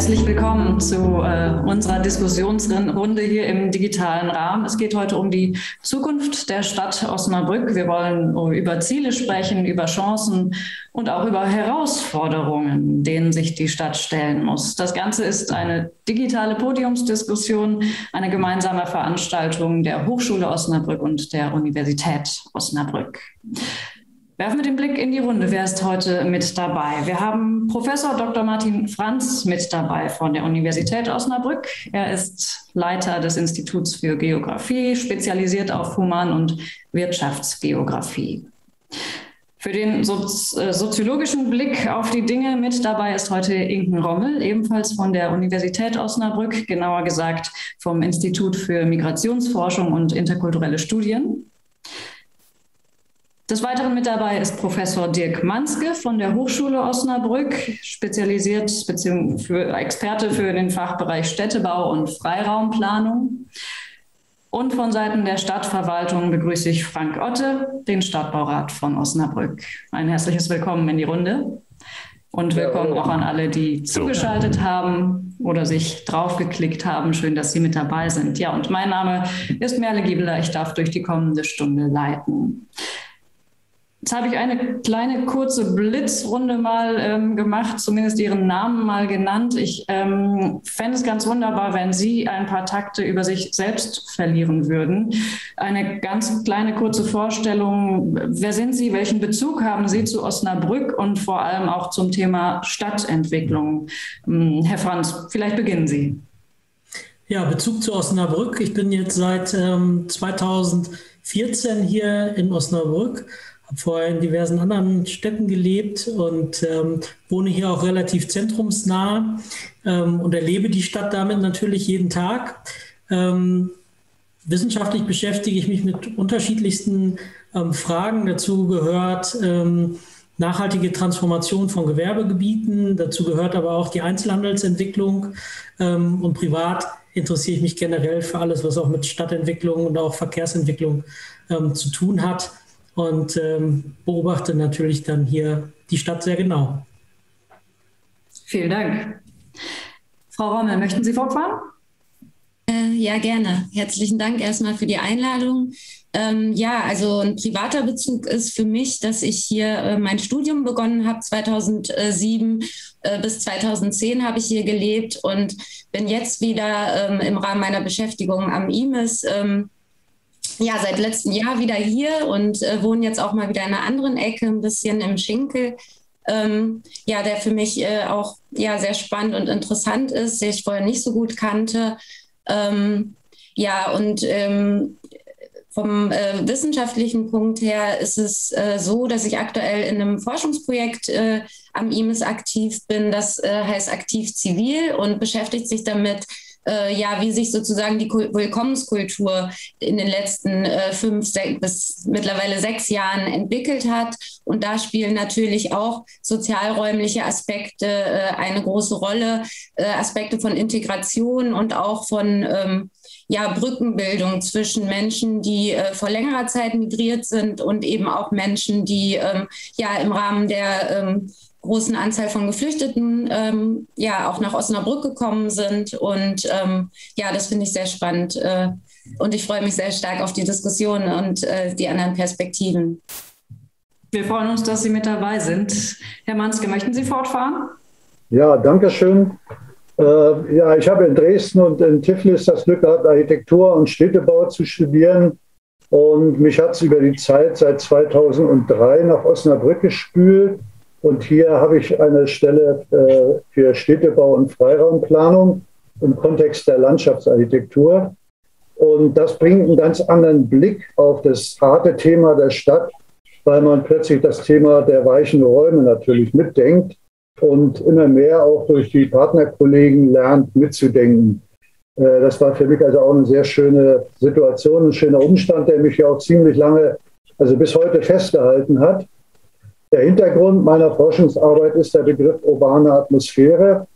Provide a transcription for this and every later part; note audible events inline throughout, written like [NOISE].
herzlich willkommen zu äh, unserer Diskussionsrunde hier im digitalen Rahmen. Es geht heute um die Zukunft der Stadt Osnabrück. Wir wollen über Ziele sprechen, über Chancen und auch über Herausforderungen, denen sich die Stadt stellen muss. Das Ganze ist eine digitale Podiumsdiskussion, eine gemeinsame Veranstaltung der Hochschule Osnabrück und der Universität Osnabrück. Werfen wir den Blick in die Runde. Wer ist heute mit dabei? Wir haben Professor Dr. Martin Franz mit dabei von der Universität Osnabrück. Er ist Leiter des Instituts für Geographie, spezialisiert auf Human- und Wirtschaftsgeographie. Für den äh, soziologischen Blick auf die Dinge mit dabei ist heute Inken Rommel, ebenfalls von der Universität Osnabrück, genauer gesagt vom Institut für Migrationsforschung und interkulturelle Studien. Des Weiteren mit dabei ist Professor Dirk Manske von der Hochschule Osnabrück, spezialisiert bzw. für Experte für den Fachbereich Städtebau und Freiraumplanung. Und von Seiten der Stadtverwaltung begrüße ich Frank Otte, den Stadtbaurat von Osnabrück. Ein herzliches Willkommen in die Runde. Und willkommen auch an alle, die zugeschaltet haben oder sich draufgeklickt haben. Schön, dass Sie mit dabei sind. Ja, und mein Name ist Merle Giebeler. Ich darf durch die kommende Stunde leiten. Jetzt habe ich eine kleine kurze Blitzrunde mal ähm, gemacht, zumindest Ihren Namen mal genannt. Ich ähm, fände es ganz wunderbar, wenn Sie ein paar Takte über sich selbst verlieren würden. Eine ganz kleine kurze Vorstellung. Wer sind Sie? Welchen Bezug haben Sie zu Osnabrück und vor allem auch zum Thema Stadtentwicklung? Ähm, Herr Franz, vielleicht beginnen Sie. Ja, Bezug zu Osnabrück. Ich bin jetzt seit ähm, 2014 hier in Osnabrück habe vorher in diversen anderen Städten gelebt und ähm, wohne hier auch relativ zentrumsnah ähm, und erlebe die Stadt damit natürlich jeden Tag. Ähm, wissenschaftlich beschäftige ich mich mit unterschiedlichsten ähm, Fragen. Dazu gehört ähm, nachhaltige Transformation von Gewerbegebieten. Dazu gehört aber auch die Einzelhandelsentwicklung ähm, und privat interessiere ich mich generell für alles, was auch mit Stadtentwicklung und auch Verkehrsentwicklung zu tun hat und ähm, beobachte natürlich dann hier die Stadt sehr genau. Vielen Dank. Frau Rommel, möchten Sie fortfahren? Äh, ja, gerne. Herzlichen Dank erstmal für die Einladung. Ähm, ja, also ein privater Bezug ist für mich, dass ich hier äh, mein Studium begonnen habe 2007 äh, bis 2010 habe ich hier gelebt und bin jetzt wieder ähm, im Rahmen meiner Beschäftigung am IMES ähm, ja, seit letztem Jahr wieder hier und äh, wohne jetzt auch mal wieder in einer anderen Ecke, ein bisschen im Schinkel. Ähm, ja, der für mich äh, auch ja, sehr spannend und interessant ist, den ich vorher nicht so gut kannte. Ähm, ja, und ähm, vom äh, wissenschaftlichen Punkt her ist es äh, so, dass ich aktuell in einem Forschungsprojekt äh, am IMES aktiv bin. Das äh, heißt Aktiv Zivil und beschäftigt sich damit, äh, ja, wie sich sozusagen die Willkommenskultur in den letzten äh, fünf bis mittlerweile sechs Jahren entwickelt hat. Und da spielen natürlich auch sozialräumliche Aspekte äh, eine große Rolle, äh, Aspekte von Integration und auch von ähm, ja, Brückenbildung zwischen Menschen, die äh, vor längerer Zeit migriert sind und eben auch Menschen, die ähm, ja im Rahmen der ähm, großen Anzahl von Geflüchteten ähm, ja auch nach Osnabrück gekommen sind. Und ähm, ja, das finde ich sehr spannend. Äh, und ich freue mich sehr stark auf die Diskussion und äh, die anderen Perspektiven. Wir freuen uns, dass Sie mit dabei sind. Herr Manske, möchten Sie fortfahren? Ja, danke schön. Äh, ja, ich habe in Dresden und in Tiflis das Glück gehabt, Architektur und Städtebau zu studieren. Und mich hat es über die Zeit seit 2003 nach Osnabrück gespült und hier habe ich eine Stelle äh, für Städtebau und Freiraumplanung im Kontext der Landschaftsarchitektur. Und das bringt einen ganz anderen Blick auf das harte Thema der Stadt, weil man plötzlich das Thema der weichen Räume natürlich mitdenkt und immer mehr auch durch die Partnerkollegen lernt mitzudenken. Äh, das war für mich also auch eine sehr schöne Situation, ein schöner Umstand, der mich ja auch ziemlich lange, also bis heute festgehalten hat. Der Hintergrund meiner Forschungsarbeit ist der Begriff urbane Atmosphäre.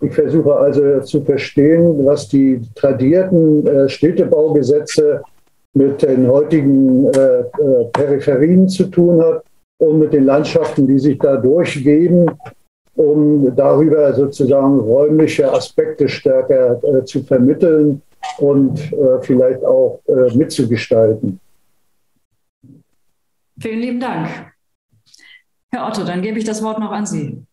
Ich versuche also zu verstehen, was die tradierten äh, Städtebaugesetze mit den heutigen äh, äh, Peripherien zu tun hat und mit den Landschaften, die sich da durchweben. um darüber sozusagen räumliche Aspekte stärker äh, zu vermitteln und äh, vielleicht auch äh, mitzugestalten. Vielen lieben Dank. Herr Otto, dann gebe ich das Wort noch an Sie.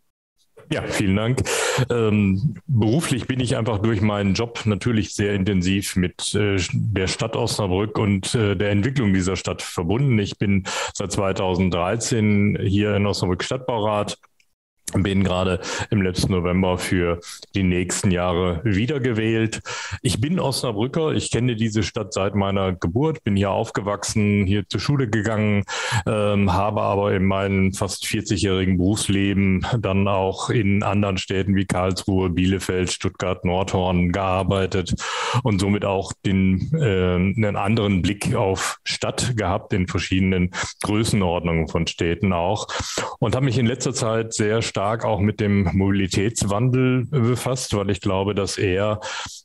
Ja, vielen Dank. Ähm, beruflich bin ich einfach durch meinen Job natürlich sehr intensiv mit äh, der Stadt Osnabrück und äh, der Entwicklung dieser Stadt verbunden. Ich bin seit 2013 hier in Osnabrück Stadtbaurat bin gerade im letzten November für die nächsten Jahre wiedergewählt. Ich bin Osnabrücker, ich kenne diese Stadt seit meiner Geburt, bin hier aufgewachsen, hier zur Schule gegangen, ähm, habe aber in meinem fast 40-jährigen Berufsleben dann auch in anderen Städten wie Karlsruhe, Bielefeld, Stuttgart, Nordhorn gearbeitet und somit auch den, äh, einen anderen Blick auf Stadt gehabt in verschiedenen Größenordnungen von Städten auch. Und habe mich in letzter Zeit sehr stark stark auch mit dem Mobilitätswandel befasst, weil ich glaube, dass er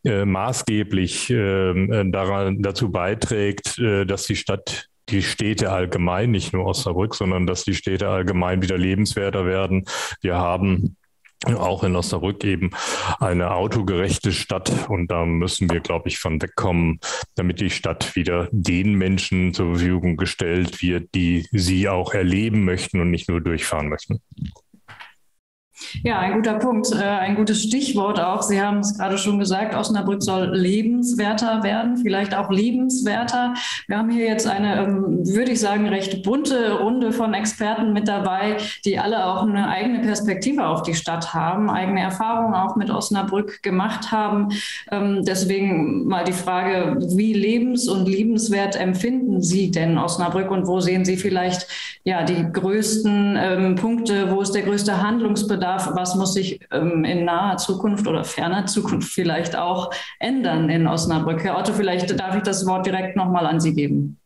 äh, maßgeblich äh, daran, dazu beiträgt, äh, dass die Stadt die Städte allgemein, nicht nur Osnabrück, sondern dass die Städte allgemein wieder lebenswerter werden. Wir haben auch in Osnabrück eben eine autogerechte Stadt. Und da müssen wir, glaube ich, von wegkommen, damit die Stadt wieder den Menschen zur Verfügung gestellt wird, die sie auch erleben möchten und nicht nur durchfahren möchten. Ja, ein guter Punkt, äh, ein gutes Stichwort auch. Sie haben es gerade schon gesagt, Osnabrück soll lebenswerter werden, vielleicht auch liebenswerter. Wir haben hier jetzt eine, ähm, würde ich sagen, recht bunte Runde von Experten mit dabei, die alle auch eine eigene Perspektive auf die Stadt haben, eigene Erfahrungen auch mit Osnabrück gemacht haben. Ähm, deswegen mal die Frage, wie lebens- und liebenswert empfinden Sie denn Osnabrück und wo sehen Sie vielleicht ja die größten ähm, Punkte, wo ist der größte Handlungsbedarf? Darf, was muss sich ähm, in naher Zukunft oder ferner Zukunft vielleicht auch ändern in Osnabrück. Herr Otto, vielleicht darf ich das Wort direkt nochmal an Sie geben.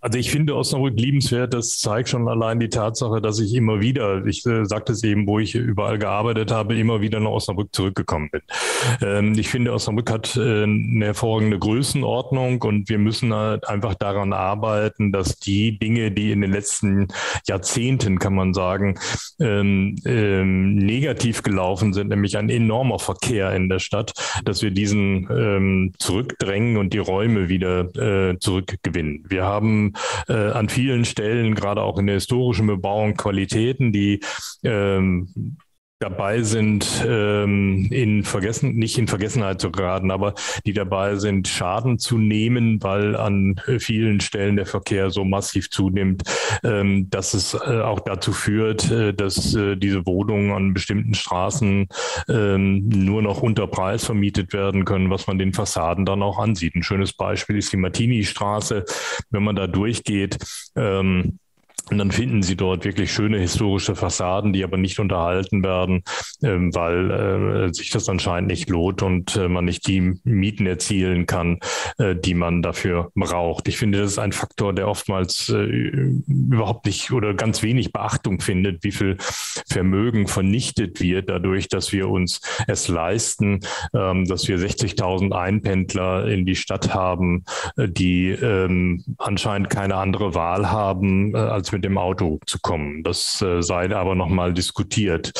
Also ich finde Osnabrück liebenswert. Das zeigt schon allein die Tatsache, dass ich immer wieder, ich äh, sagte es eben, wo ich überall gearbeitet habe, immer wieder nach Osnabrück zurückgekommen bin. Ähm, ich finde, Osnabrück hat äh, eine hervorragende Größenordnung und wir müssen halt einfach daran arbeiten, dass die Dinge, die in den letzten Jahrzehnten, kann man sagen, ähm, ähm, negativ gelaufen sind, nämlich ein enormer Verkehr in der Stadt, dass wir diesen ähm, zurückdrängen und die Räume wieder äh, zurückgewinnen. Wir haben äh, an vielen Stellen, gerade auch in der historischen Bebauung, Qualitäten, die ähm, dabei sind, ähm, in Vergessen, nicht in Vergessenheit zu geraten, aber die dabei sind, Schaden zu nehmen, weil an vielen Stellen der Verkehr so massiv zunimmt, ähm, dass es äh, auch dazu führt, äh, dass äh, diese Wohnungen an bestimmten Straßen ähm, nur noch unter Preis vermietet werden können, was man den Fassaden dann auch ansieht. Ein schönes Beispiel ist die Martini-Straße. Wenn man da durchgeht, ähm, und dann finden Sie dort wirklich schöne historische Fassaden, die aber nicht unterhalten werden, ähm, weil äh, sich das anscheinend nicht lohnt und äh, man nicht die Mieten erzielen kann, äh, die man dafür braucht. Ich finde, das ist ein Faktor, der oftmals äh, überhaupt nicht oder ganz wenig Beachtung findet, wie viel Vermögen vernichtet wird dadurch, dass wir uns es leisten, ähm, dass wir 60.000 Einpendler in die Stadt haben, äh, die ähm, anscheinend keine andere Wahl haben, äh, als mit mit dem Auto zu kommen. Das äh, sei aber nochmal diskutiert,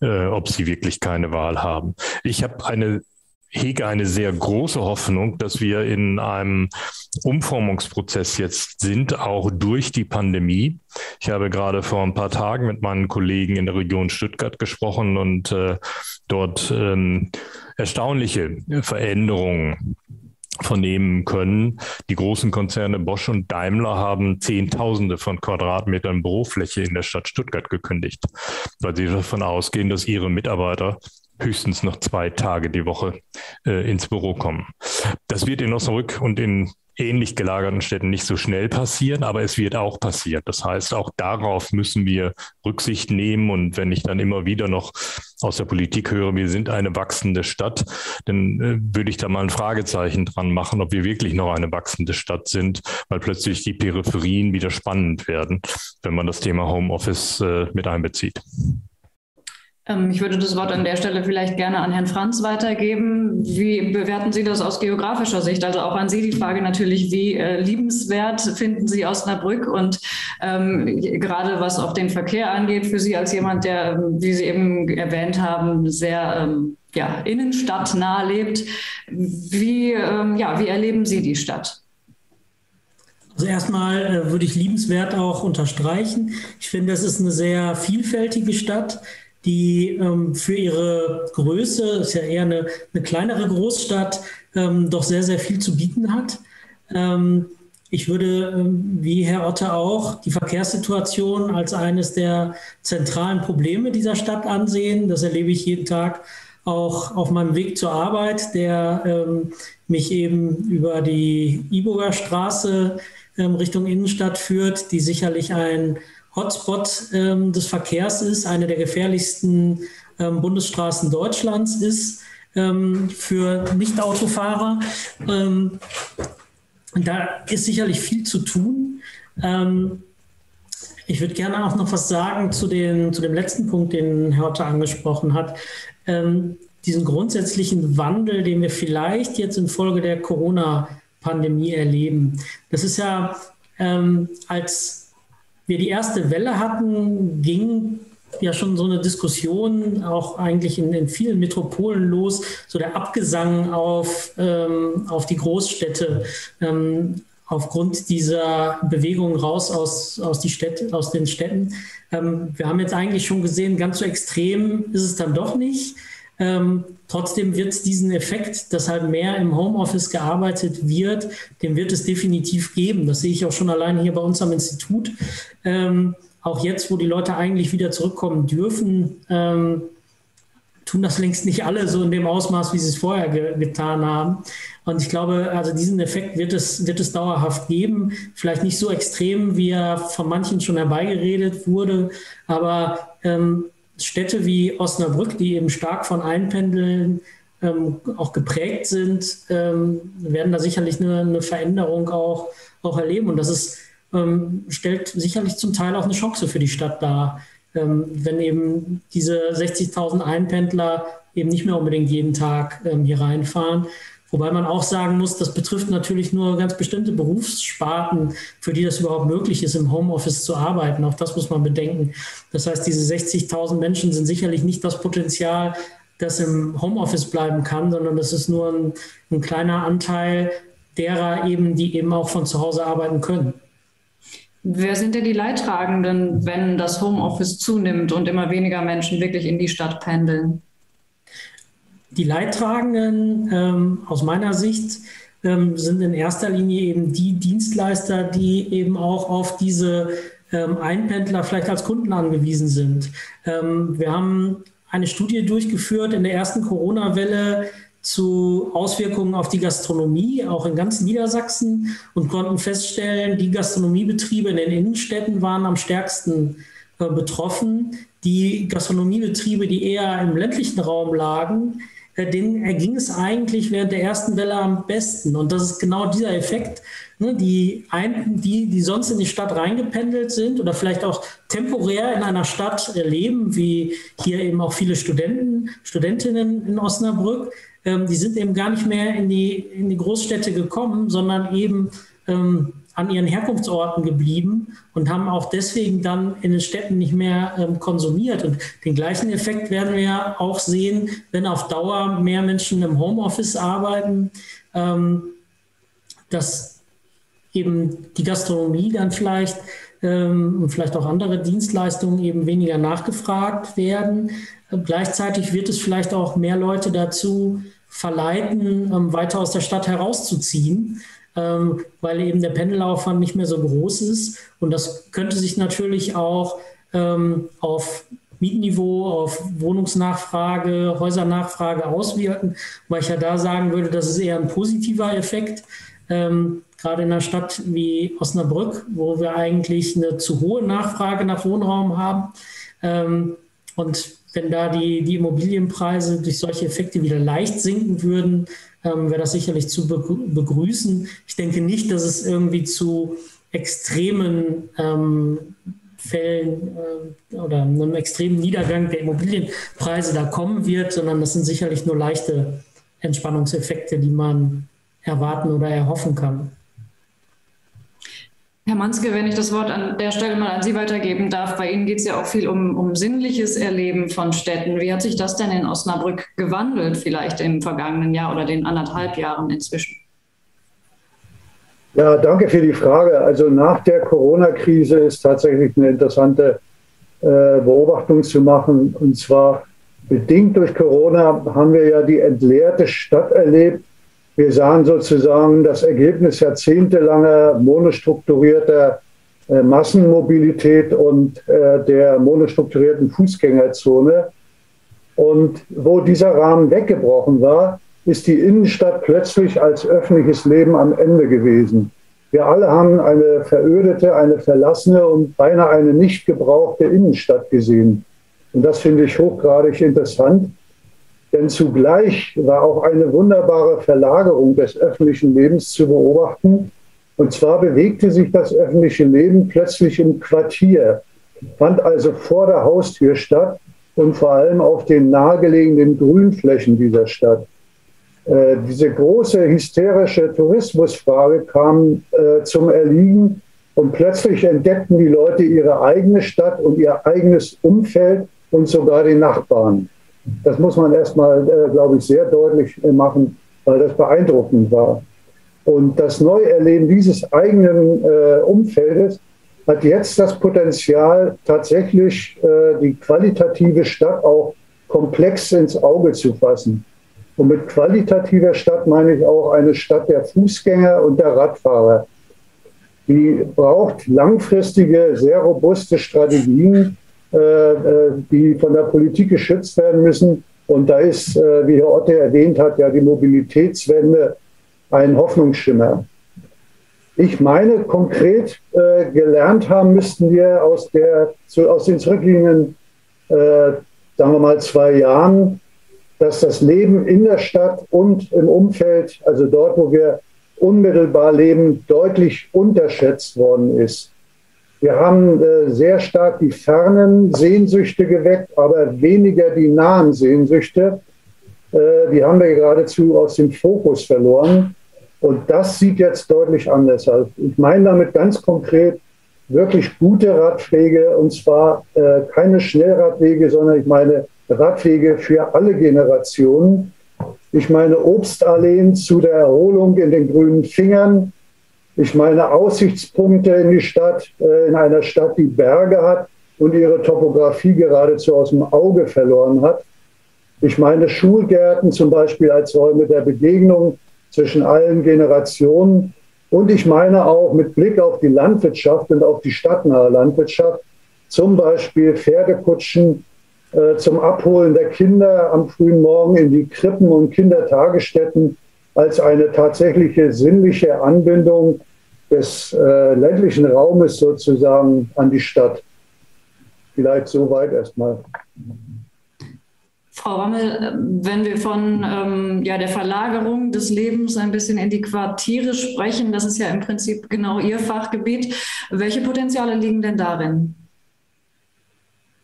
äh, ob sie wirklich keine Wahl haben. Ich habe eine hege eine sehr große Hoffnung, dass wir in einem Umformungsprozess jetzt sind, auch durch die Pandemie. Ich habe gerade vor ein paar Tagen mit meinen Kollegen in der Region Stuttgart gesprochen und äh, dort ähm, erstaunliche Veränderungen vernehmen können. Die großen Konzerne Bosch und Daimler haben Zehntausende von Quadratmetern Bürofläche in der Stadt Stuttgart gekündigt, weil sie davon ausgehen, dass ihre Mitarbeiter höchstens noch zwei Tage die Woche äh, ins Büro kommen. Das wird in Osnabrück und in ähnlich gelagerten Städten nicht so schnell passieren, aber es wird auch passieren. Das heißt, auch darauf müssen wir Rücksicht nehmen. Und wenn ich dann immer wieder noch aus der Politik höre, wir sind eine wachsende Stadt, dann äh, würde ich da mal ein Fragezeichen dran machen, ob wir wirklich noch eine wachsende Stadt sind, weil plötzlich die Peripherien wieder spannend werden, wenn man das Thema Homeoffice äh, mit einbezieht. Ähm, ich würde das Wort an der Stelle vielleicht gerne an Herrn Franz weitergeben. Wie bewerten Sie das aus geografischer Sicht? Also auch an Sie die Frage natürlich, wie äh, liebenswert finden Sie Osnabrück und ähm, gerade was auch den Verkehr angeht, für Sie als jemand, der, wie Sie eben erwähnt haben, sehr ähm, ja, innenstadtnah lebt. Wie, ähm, ja, wie erleben Sie die Stadt? Also erstmal äh, würde ich liebenswert auch unterstreichen. Ich finde, es ist eine sehr vielfältige Stadt die ähm, für ihre Größe, ist ja eher eine, eine kleinere Großstadt, ähm, doch sehr, sehr viel zu bieten hat. Ähm, ich würde, ähm, wie Herr Otte auch, die Verkehrssituation als eines der zentralen Probleme dieser Stadt ansehen. Das erlebe ich jeden Tag auch auf meinem Weg zur Arbeit, der ähm, mich eben über die Iburger Straße ähm, Richtung Innenstadt führt, die sicherlich ein Hotspot ähm, des Verkehrs ist, eine der gefährlichsten ähm, Bundesstraßen Deutschlands ist ähm, für Nicht-Autofahrer. Ähm, da ist sicherlich viel zu tun. Ähm, ich würde gerne auch noch was sagen zu, den, zu dem letzten Punkt, den Herr Otter angesprochen hat. Ähm, diesen grundsätzlichen Wandel, den wir vielleicht jetzt infolge der Corona-Pandemie erleben. Das ist ja als wir die erste Welle hatten, ging ja schon so eine Diskussion auch eigentlich in, in vielen Metropolen los, so der Abgesang auf, ähm, auf die Großstädte. Ähm, aufgrund dieser Bewegung raus aus, aus, die Städte, aus den Städten. Ähm, wir haben jetzt eigentlich schon gesehen, ganz so extrem ist es dann doch nicht. Ähm, trotzdem wird es diesen Effekt, dass halt mehr im Homeoffice gearbeitet wird, den wird es definitiv geben. Das sehe ich auch schon allein hier bei uns am Institut. Ähm, auch jetzt, wo die Leute eigentlich wieder zurückkommen dürfen, ähm, tun das längst nicht alle so in dem Ausmaß, wie sie es vorher ge getan haben. Und ich glaube, also diesen Effekt wird es, wird es dauerhaft geben. Vielleicht nicht so extrem, wie er von manchen schon herbeigeredet wurde, aber ähm, Städte wie Osnabrück, die eben stark von Einpendeln ähm, auch geprägt sind, ähm, werden da sicherlich eine, eine, Veränderung auch, auch erleben. Und das ist, ähm, stellt sicherlich zum Teil auch eine Chance für die Stadt dar, ähm, wenn eben diese 60.000 Einpendler eben nicht mehr unbedingt jeden Tag ähm, hier reinfahren. Wobei man auch sagen muss, das betrifft natürlich nur ganz bestimmte Berufssparten, für die das überhaupt möglich ist, im Homeoffice zu arbeiten. Auch das muss man bedenken. Das heißt, diese 60.000 Menschen sind sicherlich nicht das Potenzial, das im Homeoffice bleiben kann, sondern das ist nur ein, ein kleiner Anteil derer eben, die eben auch von zu Hause arbeiten können. Wer sind denn die Leidtragenden, wenn das Homeoffice zunimmt und immer weniger Menschen wirklich in die Stadt pendeln? Die Leidtragenden ähm, aus meiner Sicht ähm, sind in erster Linie eben die Dienstleister, die eben auch auf diese ähm, Einpendler vielleicht als Kunden angewiesen sind. Ähm, wir haben eine Studie durchgeführt in der ersten Corona-Welle zu Auswirkungen auf die Gastronomie, auch in ganz Niedersachsen, und konnten feststellen, die Gastronomiebetriebe in den Innenstädten waren am stärksten äh, betroffen. Die Gastronomiebetriebe, die eher im ländlichen Raum lagen, denen erging es eigentlich während der ersten Welle am besten. Und das ist genau dieser Effekt, ne, die, ein, die, die sonst in die Stadt reingependelt sind oder vielleicht auch temporär in einer Stadt leben, wie hier eben auch viele Studenten, Studentinnen in Osnabrück, ähm, die sind eben gar nicht mehr in die, in die Großstädte gekommen, sondern eben ähm, an ihren Herkunftsorten geblieben und haben auch deswegen dann in den Städten nicht mehr ähm, konsumiert. Und den gleichen Effekt werden wir ja auch sehen, wenn auf Dauer mehr Menschen im Homeoffice arbeiten, ähm, dass eben die Gastronomie dann vielleicht ähm, und vielleicht auch andere Dienstleistungen eben weniger nachgefragt werden. gleichzeitig wird es vielleicht auch mehr Leute dazu verleiten, ähm, weiter aus der Stadt herauszuziehen ähm, weil eben der Pendelaufwand nicht mehr so groß ist. Und das könnte sich natürlich auch ähm, auf Mietniveau, auf Wohnungsnachfrage, Häusernachfrage auswirken, weil ich ja da sagen würde, das ist eher ein positiver Effekt. Ähm, gerade in einer Stadt wie Osnabrück, wo wir eigentlich eine zu hohe Nachfrage nach Wohnraum haben. Ähm, und wenn da die, die Immobilienpreise durch solche Effekte wieder leicht sinken würden, ähm, wäre das sicherlich zu begrüßen. Ich denke nicht, dass es irgendwie zu extremen ähm, Fällen äh, oder einem extremen Niedergang der Immobilienpreise da kommen wird, sondern das sind sicherlich nur leichte Entspannungseffekte, die man erwarten oder erhoffen kann. Herr Manske, wenn ich das Wort an der Stelle mal an Sie weitergeben darf, bei Ihnen geht es ja auch viel um, um sinnliches Erleben von Städten. Wie hat sich das denn in Osnabrück gewandelt, vielleicht im vergangenen Jahr oder den anderthalb Jahren inzwischen? Ja, danke für die Frage. Also nach der Corona-Krise ist tatsächlich eine interessante äh, Beobachtung zu machen. Und zwar bedingt durch Corona haben wir ja die entleerte Stadt erlebt wir sahen sozusagen das Ergebnis jahrzehntelanger monostrukturierter äh, Massenmobilität und äh, der monostrukturierten Fußgängerzone. Und wo dieser Rahmen weggebrochen war, ist die Innenstadt plötzlich als öffentliches Leben am Ende gewesen. Wir alle haben eine verödete, eine verlassene und beinahe eine nicht gebrauchte Innenstadt gesehen. Und das finde ich hochgradig interessant. Denn zugleich war auch eine wunderbare Verlagerung des öffentlichen Lebens zu beobachten. Und zwar bewegte sich das öffentliche Leben plötzlich im Quartier, fand also vor der Haustür statt und vor allem auf den nahegelegenen Grünflächen dieser Stadt. Äh, diese große hysterische Tourismusfrage kam äh, zum Erliegen und plötzlich entdeckten die Leute ihre eigene Stadt und ihr eigenes Umfeld und sogar die Nachbarn. Das muss man erstmal, äh, glaube ich, sehr deutlich äh, machen, weil das beeindruckend war. Und das Neuerleben dieses eigenen äh, Umfeldes hat jetzt das Potenzial, tatsächlich äh, die qualitative Stadt auch komplex ins Auge zu fassen. Und mit qualitativer Stadt meine ich auch eine Stadt der Fußgänger und der Radfahrer. Die braucht langfristige, sehr robuste Strategien, die von der Politik geschützt werden müssen. Und da ist, äh, wie Herr Otte erwähnt hat, ja die Mobilitätswende ein Hoffnungsschimmer. Ich meine, konkret äh, gelernt haben müssten wir aus, der, aus den zurückliegenden, äh, sagen wir mal, zwei Jahren, dass das Leben in der Stadt und im Umfeld, also dort, wo wir unmittelbar leben, deutlich unterschätzt worden ist. Wir haben äh, sehr stark die fernen Sehnsüchte geweckt, aber weniger die nahen Sehnsüchte. Äh, die haben wir geradezu aus dem Fokus verloren. Und das sieht jetzt deutlich anders aus. Ich meine damit ganz konkret wirklich gute Radwege und zwar äh, keine Schnellradwege, sondern ich meine Radwege für alle Generationen. Ich meine Obstalleen zu der Erholung in den grünen Fingern. Ich meine Aussichtspunkte in die Stadt, äh, in einer Stadt, die Berge hat und ihre Topografie geradezu aus dem Auge verloren hat. Ich meine Schulgärten zum Beispiel als Räume der Begegnung zwischen allen Generationen. Und ich meine auch mit Blick auf die Landwirtschaft und auf die stadtnahe Landwirtschaft, zum Beispiel Pferdekutschen äh, zum Abholen der Kinder am frühen Morgen in die Krippen und Kindertagesstätten als eine tatsächliche sinnliche Anbindung des äh, ländlichen Raumes sozusagen an die Stadt. Vielleicht so weit erstmal. Frau Rammel, wenn wir von ähm, ja, der Verlagerung des Lebens ein bisschen in die Quartiere sprechen, das ist ja im Prinzip genau Ihr Fachgebiet. Welche Potenziale liegen denn darin?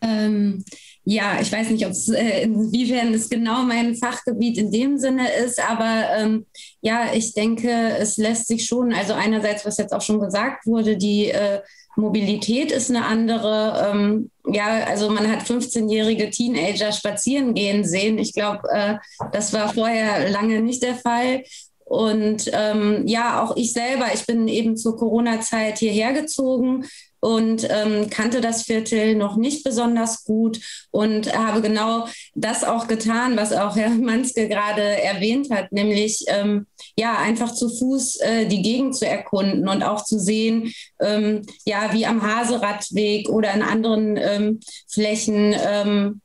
Ähm, ja, ich weiß nicht, ob es äh, inwiefern es genau mein Fachgebiet in dem Sinne ist, aber ähm, ja, ich denke, es lässt sich schon, also einerseits, was jetzt auch schon gesagt wurde, die äh, Mobilität ist eine andere. Ähm, ja, also man hat 15-jährige Teenager spazieren gehen sehen. Ich glaube, äh, das war vorher lange nicht der Fall. Und ähm, ja, auch ich selber, ich bin eben zur Corona-Zeit hierher gezogen, und ähm, kannte das Viertel noch nicht besonders gut und habe genau das auch getan, was auch [LAUGHS] Herr Manske gerade erwähnt hat, nämlich ähm, ja einfach zu Fuß äh, die Gegend zu erkunden und auch zu sehen, ähm, ja wie am Haseradweg oder an anderen ähm, Flächen ähm,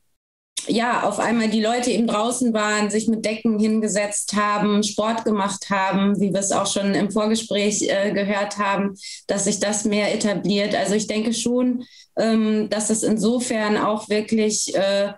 ja, auf einmal die Leute eben draußen waren, sich mit Decken hingesetzt haben, Sport gemacht haben, wie wir es auch schon im Vorgespräch äh, gehört haben, dass sich das mehr etabliert. Also ich denke schon, ähm, dass es insofern auch wirklich äh,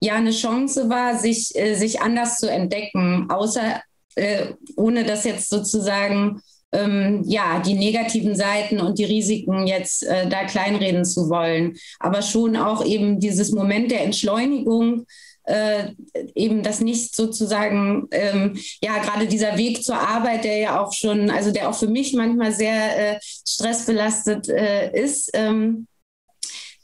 ja eine Chance war, sich, äh, sich anders zu entdecken, außer äh, ohne das jetzt sozusagen ähm, ja, die negativen Seiten und die Risiken jetzt äh, da kleinreden zu wollen, aber schon auch eben dieses Moment der Entschleunigung, äh, eben das nicht sozusagen, ähm, ja, gerade dieser Weg zur Arbeit, der ja auch schon, also der auch für mich manchmal sehr äh, stressbelastet äh, ist, ähm,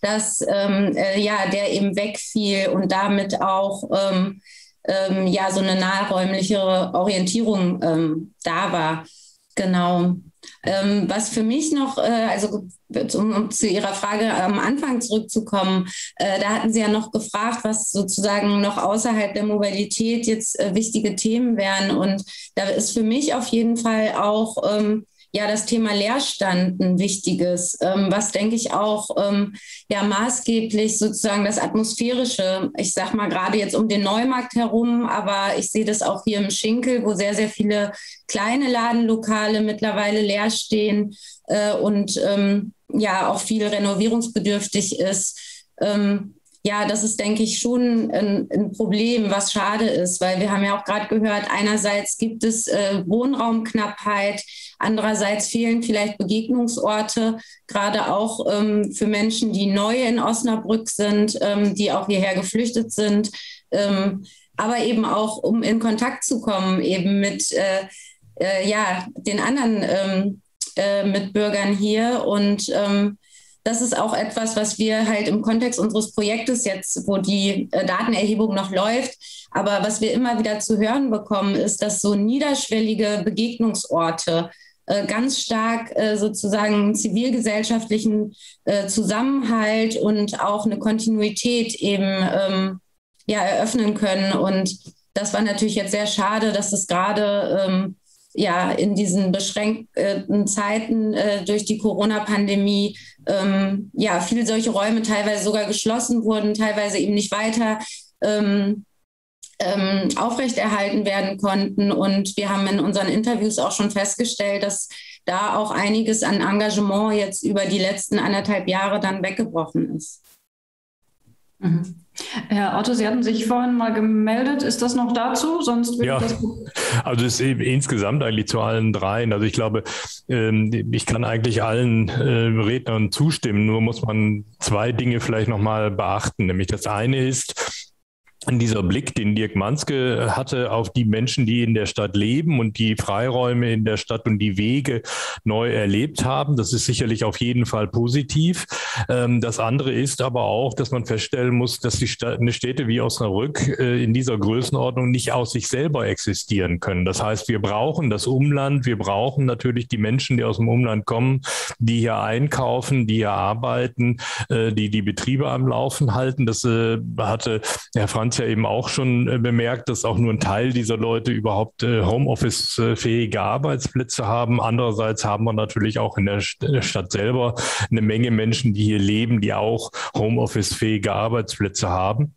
dass ähm, äh, ja, der eben wegfiel und damit auch ähm, ähm, ja so eine nahräumlichere Orientierung ähm, da war. Genau. Ähm, was für mich noch, äh, also um, um, zu Ihrer Frage am Anfang zurückzukommen, äh, da hatten Sie ja noch gefragt, was sozusagen noch außerhalb der Mobilität jetzt äh, wichtige Themen wären. Und da ist für mich auf jeden Fall auch ähm, ja das Thema Leerstand ein wichtiges, ähm, was denke ich auch ähm, ja maßgeblich sozusagen das atmosphärische, ich sag mal gerade jetzt um den Neumarkt herum, aber ich sehe das auch hier im Schinkel, wo sehr sehr viele kleine Ladenlokale mittlerweile leer stehen äh, und ähm, ja auch viel renovierungsbedürftig ist. Ähm, ja, das ist, denke ich, schon ein, ein, Problem, was schade ist, weil wir haben ja auch gerade gehört, einerseits gibt es äh, Wohnraumknappheit, andererseits fehlen vielleicht Begegnungsorte, gerade auch ähm, für Menschen, die neu in Osnabrück sind, ähm, die auch hierher geflüchtet sind, ähm, aber eben auch, um in Kontakt zu kommen, eben mit äh, äh, ja, den anderen ähm, äh, Mitbürgern hier. Und ähm, das ist auch etwas, was wir halt im Kontext unseres Projektes jetzt, wo die äh, Datenerhebung noch läuft, aber was wir immer wieder zu hören bekommen, ist, dass so niederschwellige Begegnungsorte äh, ganz stark äh, sozusagen zivilgesellschaftlichen äh, Zusammenhalt und auch eine Kontinuität eben ähm, ja, eröffnen können. Und das war natürlich jetzt sehr schade, dass es gerade ähm, ja in diesen beschränkten Zeiten äh, durch die Corona-Pandemie ähm, ja viele solche Räume teilweise sogar geschlossen wurden, teilweise eben nicht weiter ähm, ähm, aufrechterhalten werden konnten. Und wir haben in unseren Interviews auch schon festgestellt, dass da auch einiges an Engagement jetzt über die letzten anderthalb Jahre dann weggebrochen ist. Mhm. Herr Otto, Sie hatten sich vorhin mal gemeldet. Ist das noch dazu? Sonst ja, das also es ist eben insgesamt eigentlich zu allen dreien. Also ich glaube, ähm, ich kann eigentlich allen äh, Rednern zustimmen. Nur muss man zwei Dinge vielleicht nochmal beachten. Nämlich das eine ist, dieser Blick, den Dirk Manske hatte auf die Menschen, die in der Stadt leben und die Freiräume in der Stadt und die Wege neu erlebt haben. Das ist sicherlich auf jeden Fall positiv. Ähm, das andere ist aber auch, dass man feststellen muss, dass die Stadt, eine Städte wie Osnabrück äh, in dieser Größenordnung nicht aus sich selber existieren können. Das heißt, wir brauchen das Umland, wir brauchen natürlich die Menschen, die aus dem Umland kommen, die hier einkaufen, die hier arbeiten, äh, die die Betriebe am Laufen halten. Das äh, hatte Herr Franz Franz ja eben auch schon äh, bemerkt, dass auch nur ein Teil dieser Leute überhaupt äh, Homeoffice-fähige Arbeitsplätze haben. Andererseits haben wir natürlich auch in der Stadt selber eine Menge Menschen, die hier leben, die auch Homeoffice-fähige Arbeitsplätze haben.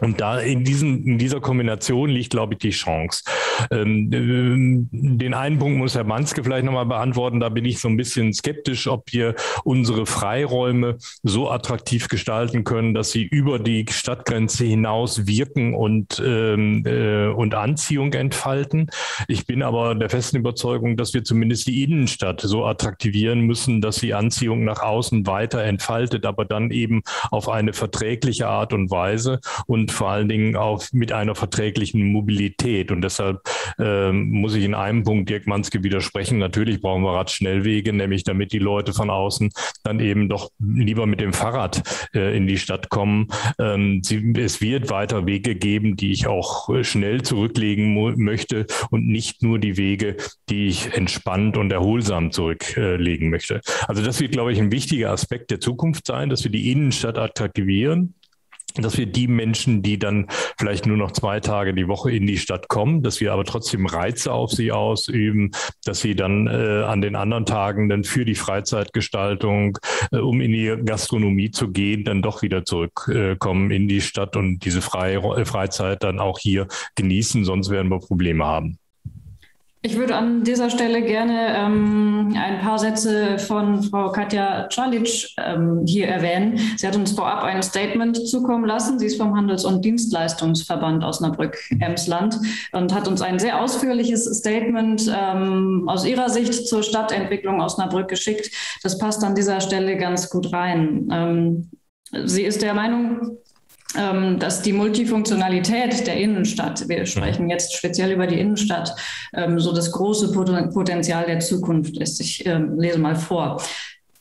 Und da in, diesen, in dieser Kombination liegt, glaube ich, die Chance. Ähm, ähm, den einen Punkt muss Herr Manske vielleicht nochmal beantworten. Da bin ich so ein bisschen skeptisch, ob wir unsere Freiräume so attraktiv gestalten können, dass sie über die Stadtgrenze hinaus wirken und, ähm, äh, und Anziehung entfalten. Ich bin aber der festen Überzeugung, dass wir zumindest die Innenstadt so attraktivieren müssen, dass sie Anziehung nach außen weiter entfaltet, aber dann eben auf eine verträgliche Art und Weise und und vor allen Dingen auch mit einer verträglichen Mobilität. Und deshalb ähm, muss ich in einem Punkt Dirk Manske widersprechen. Natürlich brauchen wir Radschnellwege, nämlich damit die Leute von außen dann eben doch lieber mit dem Fahrrad äh, in die Stadt kommen. Ähm, sie, es wird weiter Wege geben, die ich auch schnell zurücklegen möchte und nicht nur die Wege, die ich entspannt und erholsam zurücklegen möchte. Also das wird, glaube ich, ein wichtiger Aspekt der Zukunft sein, dass wir die Innenstadt attraktivieren, dass wir die Menschen, die dann vielleicht nur noch zwei Tage die Woche in die Stadt kommen, dass wir aber trotzdem Reize auf sie ausüben, dass sie dann äh, an den anderen Tagen dann für die Freizeitgestaltung, äh, um in die Gastronomie zu gehen, dann doch wieder zurückkommen äh, in die Stadt und diese Freie, Freizeit dann auch hier genießen, sonst werden wir Probleme haben. Ich würde an dieser Stelle gerne ähm, ein paar Sätze von Frau Katja Czalic ähm, hier erwähnen. Sie hat uns vorab ein Statement zukommen lassen. Sie ist vom Handels- und Dienstleistungsverband Osnabrück-Emsland und hat uns ein sehr ausführliches Statement ähm, aus ihrer Sicht zur Stadtentwicklung Osnabrück geschickt. Das passt an dieser Stelle ganz gut rein. Ähm, sie ist der Meinung, dass die Multifunktionalität der Innenstadt, wir sprechen jetzt speziell über die Innenstadt, ähm, so das große Potenzial der Zukunft ist. Ich ähm, lese mal vor.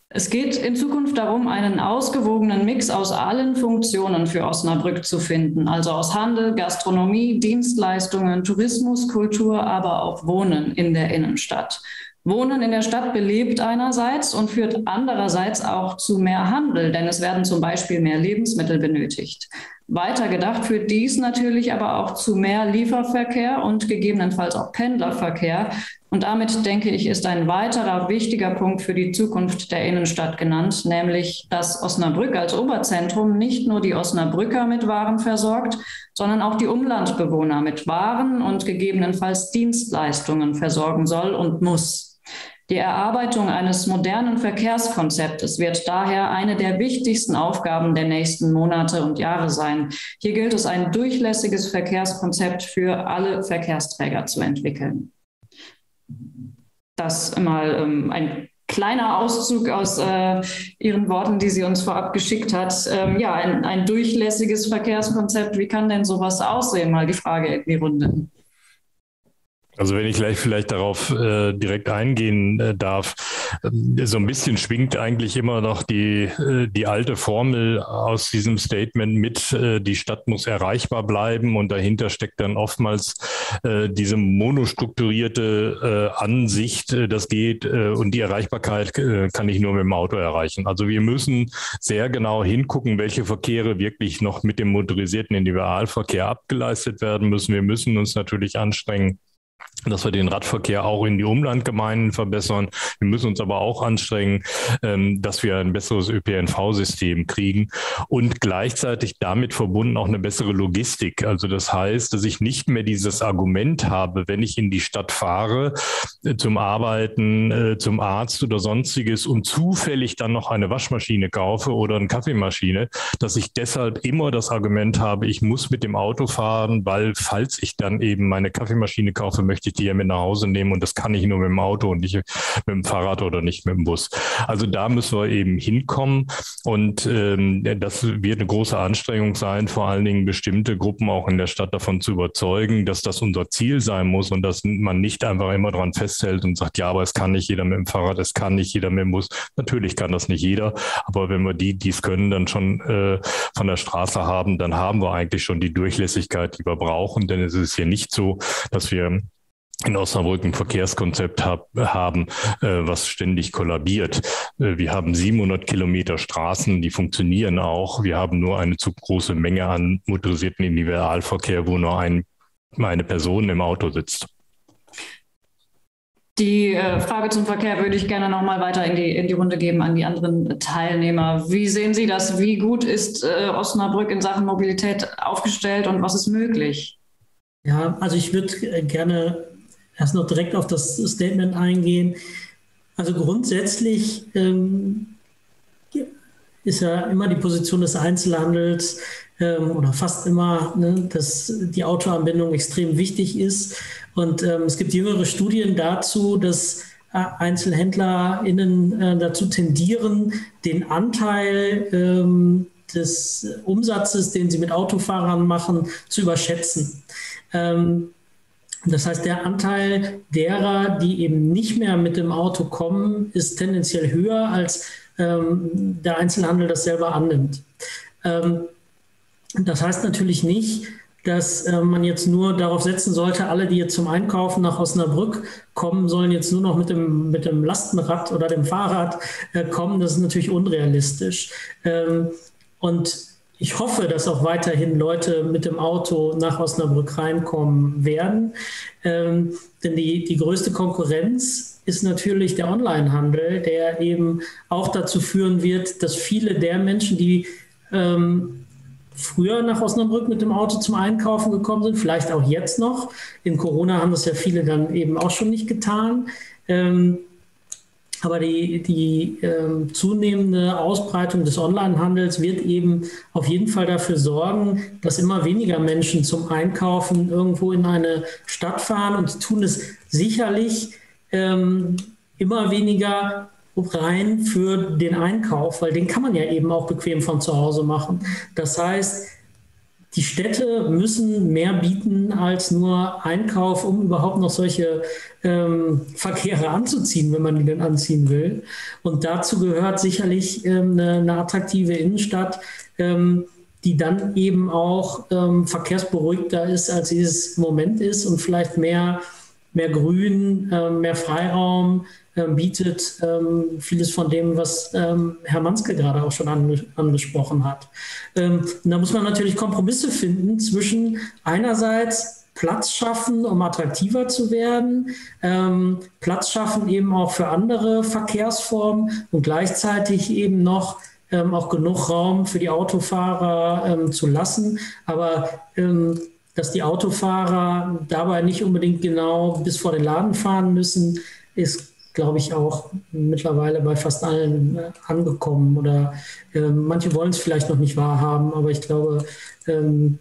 Es geht in Zukunft darum, einen ausgewogenen Mix aus allen Funktionen für Osnabrück zu finden, also aus Handel, Gastronomie, Dienstleistungen, Tourismus, Kultur, aber auch Wohnen in der Innenstadt. Wohnen in der Stadt belebt einerseits und führt andererseits auch zu mehr Handel, denn es werden zum Beispiel mehr Lebensmittel benötigt. Weiter gedacht führt dies natürlich aber auch zu mehr Lieferverkehr und gegebenenfalls auch Pendlerverkehr. Und damit denke ich, ist ein weiterer wichtiger Punkt für die Zukunft der Innenstadt genannt, nämlich dass Osnabrück als Oberzentrum nicht nur die Osnabrücker mit Waren versorgt, sondern auch die Umlandbewohner mit Waren und gegebenenfalls Dienstleistungen versorgen soll und muss. Die Erarbeitung eines modernen Verkehrskonzeptes wird daher eine der wichtigsten Aufgaben der nächsten Monate und Jahre sein. Hier gilt es, ein durchlässiges Verkehrskonzept für alle Verkehrsträger zu entwickeln. Das mal ähm, ein kleiner Auszug aus äh, Ihren Worten, die sie uns vorab geschickt hat. Ähm, ja, ein, ein durchlässiges Verkehrskonzept. Wie kann denn sowas aussehen? Mal die Frage in die Runde. Also wenn ich gleich vielleicht darauf äh, direkt eingehen äh, darf, äh, so ein bisschen schwingt eigentlich immer noch die, äh, die alte Formel aus diesem Statement mit, äh, die Stadt muss erreichbar bleiben und dahinter steckt dann oftmals äh, diese monostrukturierte äh, Ansicht, äh, das geht äh, und die Erreichbarkeit äh, kann ich nur mit dem Auto erreichen. Also wir müssen sehr genau hingucken, welche Verkehre wirklich noch mit dem motorisierten Individualverkehr abgeleistet werden müssen. Wir müssen uns natürlich anstrengen, dass wir den Radverkehr auch in die Umlandgemeinden verbessern. Wir müssen uns aber auch anstrengen, ähm, dass wir ein besseres ÖPNV-System kriegen und gleichzeitig damit verbunden auch eine bessere Logistik. Also das heißt, dass ich nicht mehr dieses Argument habe, wenn ich in die Stadt fahre, äh, zum Arbeiten, äh, zum Arzt oder sonstiges und zufällig dann noch eine Waschmaschine kaufe oder eine Kaffeemaschine, dass ich deshalb immer das Argument habe, ich muss mit dem Auto fahren, weil falls ich dann eben meine Kaffeemaschine kaufe, möchte ich die ja mit nach Hause nehmen und das kann ich nur mit dem Auto und nicht mit dem Fahrrad oder nicht mit dem Bus. Also da müssen wir eben hinkommen und ähm, das wird eine große Anstrengung sein, vor allen Dingen bestimmte Gruppen auch in der Stadt davon zu überzeugen, dass das unser Ziel sein muss und dass man nicht einfach immer daran festhält und sagt, ja, aber es kann nicht jeder mit dem Fahrrad, es kann nicht jeder mit dem Bus. Natürlich kann das nicht jeder, aber wenn wir die, die es können, dann schon äh, von der Straße haben, dann haben wir eigentlich schon die Durchlässigkeit, die wir brauchen. Denn es ist hier nicht so, dass wir in Osnabrück ein Verkehrskonzept hab, haben, äh, was ständig kollabiert. Äh, wir haben 700 Kilometer Straßen, die funktionieren auch. Wir haben nur eine zu große Menge an motorisierten Individualverkehr, wo nur ein, eine Person im Auto sitzt. Die äh, Frage zum Verkehr würde ich gerne noch mal weiter in die, in die Runde geben an die anderen Teilnehmer. Wie sehen Sie das? Wie gut ist äh, Osnabrück in Sachen Mobilität aufgestellt und was ist möglich? Ja, also ich würde äh, gerne erst noch direkt auf das Statement eingehen. Also grundsätzlich ähm, ist ja immer die Position des Einzelhandels ähm, oder fast immer, ne, dass die Autoanbindung extrem wichtig ist. Und ähm, es gibt jüngere Studien dazu, dass äh, EinzelhändlerInnen äh, dazu tendieren, den Anteil ähm, des Umsatzes, den sie mit Autofahrern machen, zu überschätzen. Ähm, das heißt, der Anteil derer, die eben nicht mehr mit dem Auto kommen, ist tendenziell höher, als ähm, der Einzelhandel das selber annimmt. Ähm, das heißt natürlich nicht, dass äh, man jetzt nur darauf setzen sollte, alle, die jetzt zum Einkaufen nach Osnabrück kommen, sollen jetzt nur noch mit dem, mit dem Lastenrad oder dem Fahrrad äh, kommen. Das ist natürlich unrealistisch. Ähm, und ich hoffe, dass auch weiterhin Leute mit dem Auto nach Osnabrück reinkommen werden. Ähm, denn die, die größte Konkurrenz ist natürlich der Onlinehandel, der eben auch dazu führen wird, dass viele der Menschen, die ähm, früher nach Osnabrück mit dem Auto zum Einkaufen gekommen sind, vielleicht auch jetzt noch. In Corona haben das ja viele dann eben auch schon nicht getan. Ähm, aber die, die ähm, zunehmende Ausbreitung des Onlinehandels wird eben auf jeden Fall dafür sorgen, dass immer weniger Menschen zum Einkaufen irgendwo in eine Stadt fahren und tun es sicherlich ähm, immer weniger rein für den Einkauf, weil den kann man ja eben auch bequem von zu Hause machen. Das heißt, die Städte müssen mehr bieten als nur Einkauf, um überhaupt noch solche ähm, Verkehre anzuziehen, wenn man die denn anziehen will. Und dazu gehört sicherlich ähm, eine, eine, attraktive Innenstadt, ähm, die dann eben auch ähm, verkehrsberuhigter ist, als sie es im Moment ist und vielleicht mehr, mehr Grün, äh, mehr Freiraum, bietet ähm, vieles von dem, was ähm, Herr Manske gerade auch schon ange angesprochen hat. Ähm, da muss man natürlich Kompromisse finden zwischen einerseits Platz schaffen, um attraktiver zu werden, ähm, Platz schaffen eben auch für andere Verkehrsformen und gleichzeitig eben noch ähm, auch genug Raum für die Autofahrer zu lassen. Aber dass die Autofahrer dabei nicht unbedingt genau bis vor den Laden fahren müssen, ist glaube ich, auch mittlerweile bei fast allen äh, angekommen. Oder äh, manche wollen es vielleicht noch nicht wahrhaben, aber ich glaube, ähm,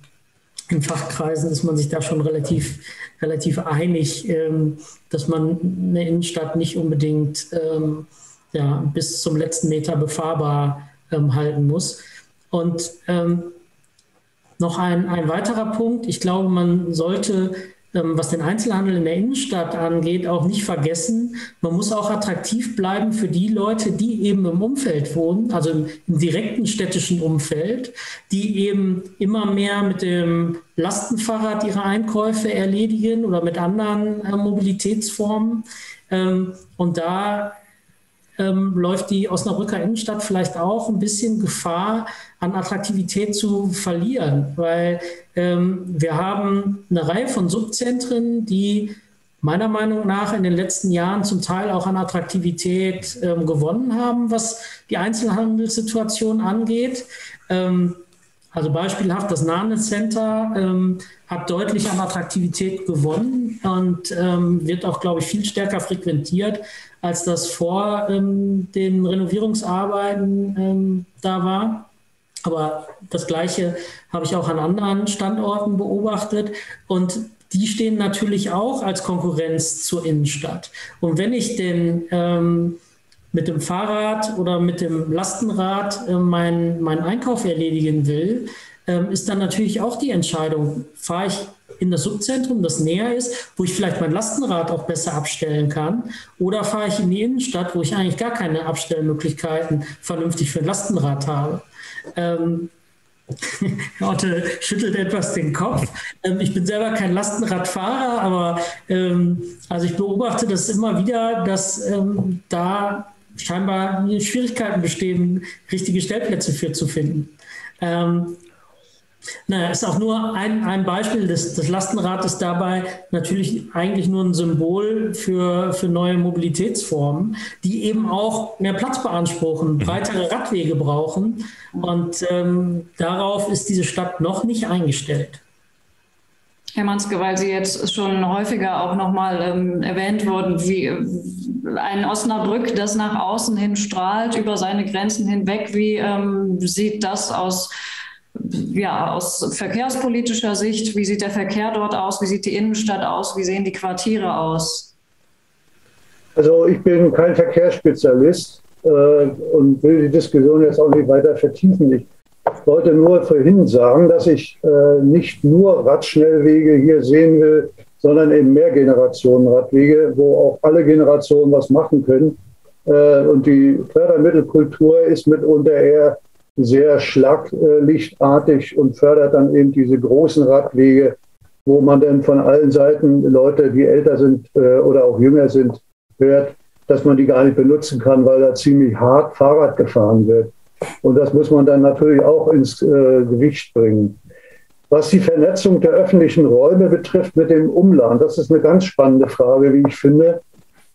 in Fachkreisen ist man sich da schon relativ, relativ einig, ähm, dass man eine Innenstadt nicht unbedingt ähm, ja, bis zum letzten Meter befahrbar ähm, halten muss. Und ähm, noch ein, ein weiterer Punkt, ich glaube, man sollte was den Einzelhandel in der Innenstadt angeht, auch nicht vergessen. Man muss auch attraktiv bleiben für die Leute, die eben im Umfeld wohnen, also im, im direkten städtischen Umfeld, die eben immer mehr mit dem Lastenfahrrad ihre Einkäufe erledigen oder mit anderen äh, Mobilitätsformen. Ähm, und da ähm, läuft die Osnabrücker Innenstadt vielleicht auch ein bisschen Gefahr, an Attraktivität zu verlieren, weil ähm, wir haben eine Reihe von Subzentren, die meiner Meinung nach in den letzten Jahren zum Teil auch an Attraktivität ähm, gewonnen haben, was die Einzelhandelssituation angeht. Ähm, also beispielhaft das Nane Center ähm, hat deutlich an Attraktivität gewonnen und ähm, wird auch, glaube ich, viel stärker frequentiert, als das vor ähm, den Renovierungsarbeiten ähm, da war. Aber das Gleiche habe ich auch an anderen Standorten beobachtet. Und die stehen natürlich auch als Konkurrenz zur Innenstadt. Und wenn ich den ähm, mit dem Fahrrad oder mit dem Lastenrad äh, meinen mein Einkauf erledigen will, ähm, ist dann natürlich auch die Entscheidung, fahre ich in das Subzentrum, das näher ist, wo ich vielleicht mein Lastenrad auch besser abstellen kann, oder fahre ich in die Innenstadt, wo ich eigentlich gar keine Abstellmöglichkeiten vernünftig für ein Lastenrad habe. Ähm, [LAUGHS] Orte schüttelt etwas den Kopf. Ähm, ich bin selber kein Lastenradfahrer, aber ähm, also ich beobachte das immer wieder, dass ähm, da scheinbar Schwierigkeiten bestehen, richtige Stellplätze für zu finden. Ähm, naja, ist auch nur ein, ein Beispiel. Das, das Lastenrad ist dabei natürlich eigentlich nur ein Symbol für, für neue Mobilitätsformen, die eben auch mehr Platz beanspruchen, mhm. weitere Radwege brauchen. Und ähm, darauf ist diese Stadt noch nicht eingestellt. Herr Manske, weil Sie jetzt schon häufiger auch nochmal ähm, erwähnt wurden, wie äh, ein Osnabrück, das nach außen hin strahlt, über seine Grenzen hinweg, wie ähm, sieht das aus, ja, aus verkehrspolitischer Sicht? Wie sieht der Verkehr dort aus? Wie sieht die Innenstadt aus? Wie sehen die Quartiere aus? Also ich bin kein Verkehrsspezialist äh, und will die Diskussion jetzt auch nicht weiter vertiefen. Ich wollte nur vorhin sagen, dass ich äh, nicht nur Radschnellwege hier sehen will, sondern eben mehr Generationen Radwege, wo auch alle Generationen was machen können. Äh, und die Fördermittelkultur ist mitunter eher sehr schlaglichtartig und fördert dann eben diese großen Radwege, wo man dann von allen Seiten Leute, die älter sind äh, oder auch jünger sind, hört, dass man die gar nicht benutzen kann, weil da ziemlich hart Fahrrad gefahren wird. Und das muss man dann natürlich auch ins äh, Gewicht bringen. Was die Vernetzung der öffentlichen Räume betrifft mit dem Umland, das ist eine ganz spannende Frage, wie ich finde.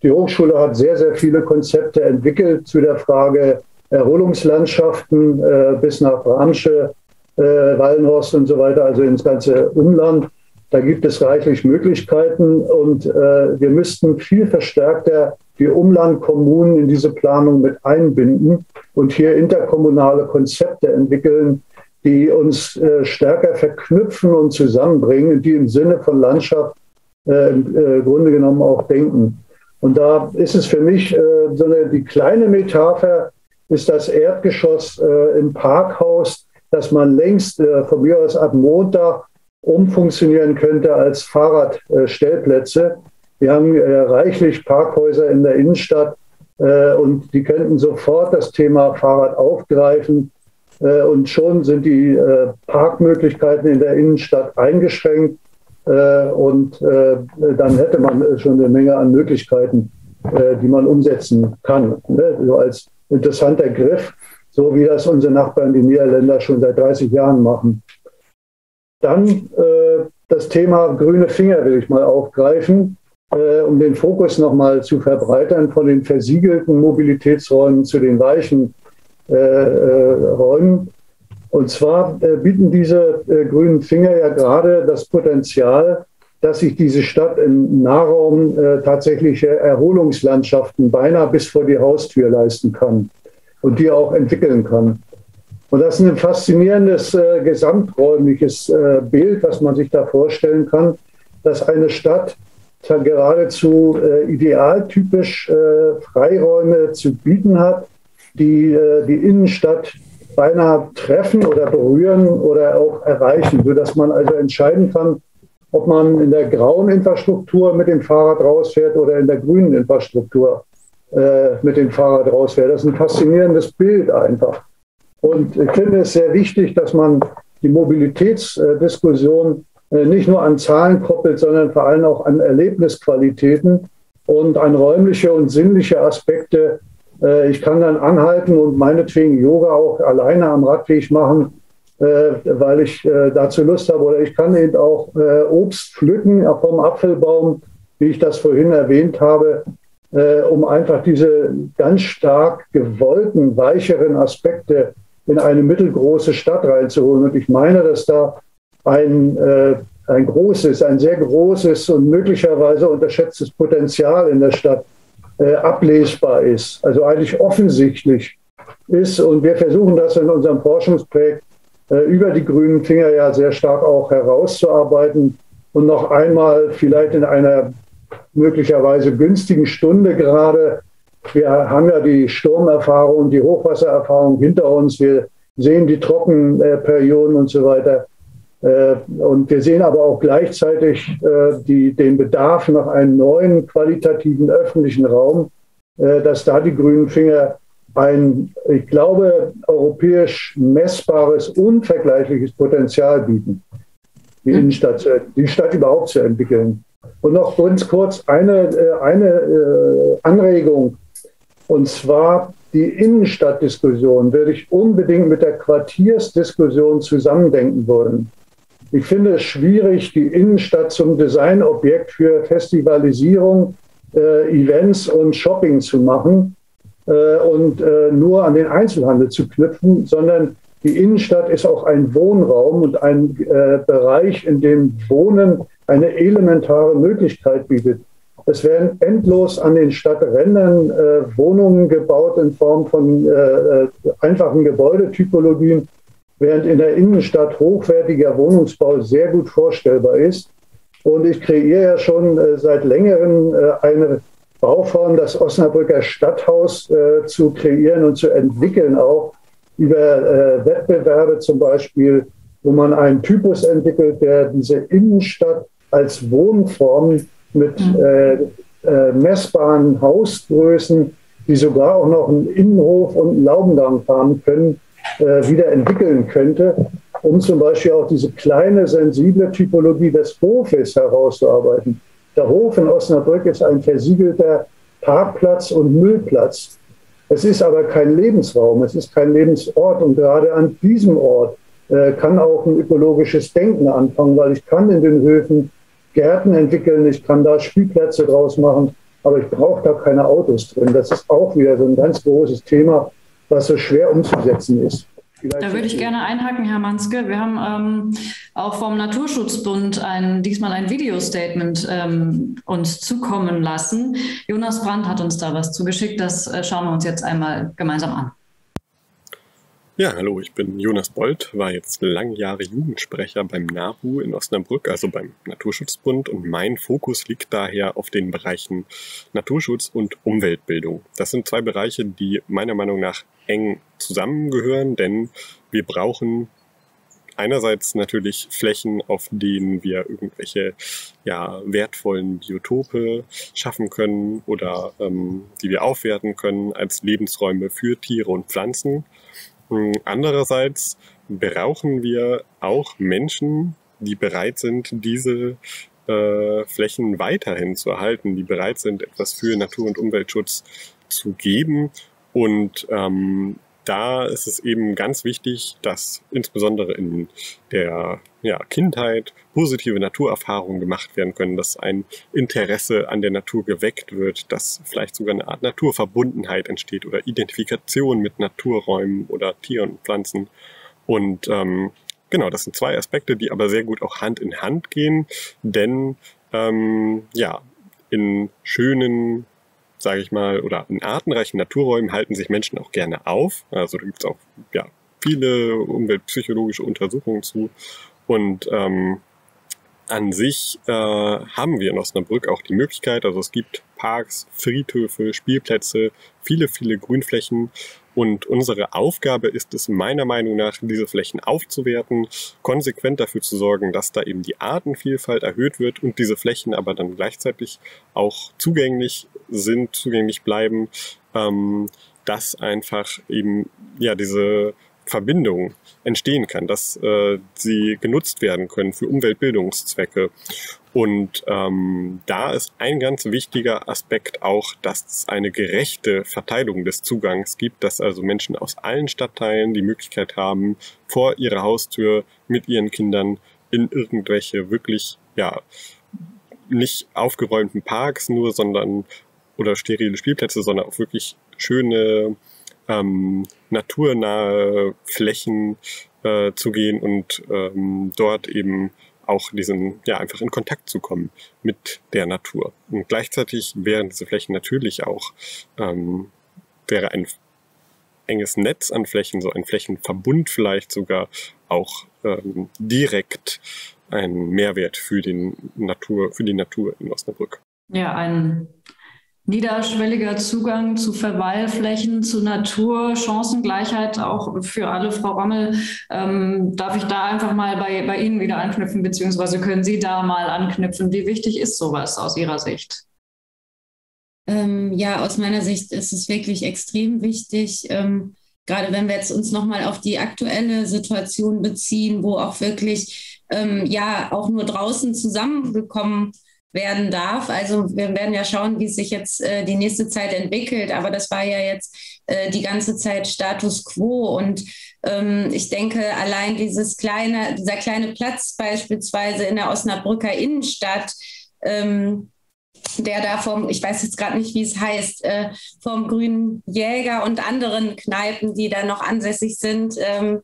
Die Hochschule hat sehr, sehr viele Konzepte entwickelt zu der Frage Erholungslandschaften äh, bis nach Bramsche, äh, Wallenhorst und so weiter, also ins ganze Umland. Da gibt es reichlich Möglichkeiten und äh, wir müssten viel verstärkter die Umlandkommunen in diese Planung mit einbinden und hier interkommunale Konzepte entwickeln, die uns äh, stärker verknüpfen und zusammenbringen, die im Sinne von Landschaft äh, im äh, Grunde genommen auch denken. Und da ist es für mich äh, so eine, die kleine Metapher, ist das Erdgeschoss äh, im Parkhaus, das man längst äh, von mir aus ab Montag umfunktionieren könnte als Fahrradstellplätze. Wir haben reichlich Parkhäuser in der Innenstadt und die könnten sofort das Thema Fahrrad aufgreifen äh, und schon sind die äh, Parkmöglichkeiten in der Innenstadt eingeschränkt. Äh, und dann hätte man schon eine Menge an Möglichkeiten, die man umsetzen kann. Ne? So als interessanter Griff, so wie das unsere Nachbarn, die Niederländer, schon seit 30 Jahren machen. Dann das Thema grüne Finger will ich mal aufgreifen, um den Fokus nochmal zu verbreitern von den versiegelten Mobilitätsräumen zu den weichen äh, äh, räumen. Und zwar äh, bieten diese grünen Finger ja gerade das Potenzial, dass sich diese Stadt im Nahraum tatsächliche Erholungslandschaften beinahe bis vor die Haustür leisten kann und die auch entwickeln kann. Und das ist ein faszinierendes äh, gesamträumliches äh, Bild, was man sich da vorstellen kann, dass eine Stadt geradezu äh, idealtypisch Freiräume zu bieten hat, die äh, die Innenstadt beinahe treffen oder berühren oder auch erreichen, sodass man also entscheiden kann, ob man in der grauen Infrastruktur mit dem Fahrrad rausfährt oder in der grünen Infrastruktur äh, mit dem Fahrrad rausfährt. Das ist ein faszinierendes Bild einfach. Und ich finde es sehr wichtig, dass man die Mobilitätsdiskussion äh, nicht nur an Zahlen koppelt, sondern vor allem auch an Erlebnisqualitäten und an räumliche und sinnliche Aspekte äh, ich kann dann anhalten und meinetwegen Yoga auch alleine am Radweg machen, äh, weil ich dazu Lust habe. Oder ich kann eben auch Obst pflücken vom Apfelbaum, wie ich das vorhin erwähnt habe, um einfach diese ganz stark gewollten, weicheren Aspekte in eine mittelgroße Stadt reinzuholen. Und ich meine, dass da ein, ein großes, ein sehr großes und möglicherweise unterschätztes Potenzial in der Stadt äh, ablesbar ist, also eigentlich offensichtlich ist. Und wir versuchen das in unserem Forschungsprojekt äh, über die grünen Finger ja sehr stark auch herauszuarbeiten und noch einmal vielleicht in einer möglicherweise günstigen Stunde gerade. Wir haben ja die Sturmerfahrung, die Hochwassererfahrung hinter uns. Wir sehen die Trockenperioden und so weiter. Äh, und wir sehen aber auch gleichzeitig äh, die, den Bedarf nach einem neuen qualitativen öffentlichen Raum, äh, dass da die Grünen Finger ein, ich glaube, europäisch messbares, unvergleichliches Potenzial bieten, die hm. Innenstadt, die Stadt überhaupt zu entwickeln. Und noch ganz kurz eine, eine Anregung, und zwar die Innenstadtdiskussion würde ich unbedingt mit der Quartiersdiskussion zusammendenken wollen. Ich finde es schwierig, die Innenstadt zum Designobjekt für Festivalisierung, äh, Events und Shopping zu machen äh, und äh, nur an den Einzelhandel zu knüpfen, sondern die Innenstadt ist auch ein Wohnraum und ein äh, Bereich, in dem Wohnen eine elementare Möglichkeit bietet. Es werden endlos an den Stadträndern äh, Wohnungen gebaut in Form von äh, einfachen Gebäudetypologien, während in der Innenstadt hochwertiger Wohnungsbau sehr gut vorstellbar ist. Und ich kreiere ja schon äh, seit längerem äh, eine Bauform, das Osnabrücker Stadthaus äh, zu kreieren und zu entwickeln, auch über äh, Wettbewerbe zum Beispiel, wo man einen Typus entwickelt, der diese Innenstadt als Wohnform mit mhm. äh, äh, messbaren Hausgrößen, die sogar auch noch einen Innenhof und einen Laubengang haben können, äh, wieder entwickeln könnte, um zum Beispiel auch diese kleine, sensible Typologie des Hofes herauszuarbeiten. Der Hof in Osnabrück ist ein versiegelter Parkplatz und Müllplatz. Es ist aber kein Lebensraum, es ist kein Lebensort. Und gerade an diesem Ort äh, kann auch ein ökologisches Denken anfangen, weil ich kann in den Höfen Gärten entwickeln, ich kann da Spielplätze draus machen, aber ich brauche da keine Autos drin. Das ist auch wieder so ein ganz großes Thema, was so schwer umzusetzen ist. Vielleicht da würde ich gerne einhaken, Herr Manske. Wir haben ähm, auch vom Naturschutzbund ein, diesmal ein Videostatement ähm, uns zukommen lassen. Jonas Brandt hat uns da was zugeschickt. Das äh, schauen wir uns jetzt einmal gemeinsam an. Ja, hallo, ich bin Jonas Bold, war jetzt lange Jahre Jugendsprecher beim NABU in Osnabrück, also beim Naturschutzbund und mein Fokus liegt daher auf den Bereichen Naturschutz und Umweltbildung. Das sind zwei Bereiche, die meiner Meinung nach eng zusammengehören, denn wir brauchen einerseits natürlich Flächen, auf denen wir irgendwelche ja, wertvollen Biotope schaffen können oder ähm, die wir aufwerten können als Lebensräume für Tiere und Pflanzen. Andererseits brauchen wir auch Menschen, die bereit sind, diese äh, Flächen weiterhin zu erhalten, die bereit sind, etwas für Natur- und Umweltschutz zu geben. Und ähm, da ist es eben ganz wichtig, dass insbesondere in der ja, Kindheit positive Naturerfahrungen gemacht werden können, dass ein Interesse an der Natur geweckt wird, dass vielleicht sogar eine Art Naturverbundenheit entsteht oder Identifikation mit Naturräumen oder Tieren und Pflanzen. Und ähm, genau, das sind zwei Aspekte, die aber sehr gut auch Hand in Hand gehen, denn ähm, ja, in schönen sage ich mal, oder in artenreichen Naturräumen halten sich Menschen auch gerne auf. Also da gibt es auch ja, viele umweltpsychologische Untersuchungen zu. Und ähm, an sich äh, haben wir in Osnabrück auch die Möglichkeit, also es gibt Parks, Friedhöfe, Spielplätze, viele, viele Grünflächen. Und unsere Aufgabe ist es meiner Meinung nach, diese Flächen aufzuwerten, konsequent dafür zu sorgen, dass da eben die Artenvielfalt erhöht wird und diese Flächen aber dann gleichzeitig auch zugänglich sind, zugänglich bleiben, ähm, dass einfach eben ja diese Verbindung entstehen kann, dass äh, sie genutzt werden können für Umweltbildungszwecke. Und ähm, da ist ein ganz wichtiger Aspekt auch, dass es eine gerechte Verteilung des Zugangs gibt, dass also Menschen aus allen Stadtteilen die Möglichkeit haben, vor ihrer Haustür mit ihren Kindern in irgendwelche wirklich, ja, nicht aufgeräumten Parks nur, sondern oder sterile Spielplätze, sondern auch wirklich schöne ähm, naturnahe Flächen äh, zu gehen und ähm, dort eben auch diesen, ja, einfach in Kontakt zu kommen mit der Natur. Und gleichzeitig wären diese Flächen natürlich auch, ähm, wäre ein enges Netz an Flächen, so ein Flächenverbund vielleicht sogar auch ähm, direkt ein Mehrwert für den Natur, für die Natur in Osnabrück. Ja, ein niederschwelliger Zugang zu Verweilflächen, zu Natur, Chancengleichheit auch für alle. Frau Rommel, ähm, darf ich da einfach mal bei, bei Ihnen wieder anknüpfen, beziehungsweise können Sie da mal anknüpfen? Wie wichtig ist sowas aus Ihrer Sicht? Ähm, ja, aus meiner Sicht ist es wirklich extrem wichtig. Ähm, gerade wenn wir jetzt uns nochmal auf die aktuelle Situation beziehen, wo auch wirklich ähm, ja auch nur draußen zusammengekommen werden darf. Also wir werden ja schauen, wie sich jetzt äh, die nächste Zeit entwickelt. Aber das war ja jetzt äh, die ganze Zeit Status quo. Und ähm, ich denke, allein dieses kleine, dieser kleine Platz beispielsweise in der Osnabrücker Innenstadt, ähm, der da vom, ich weiß jetzt gerade nicht, wie es heißt, äh, vom Grünen Jäger und anderen Kneipen, die da noch ansässig sind, ähm,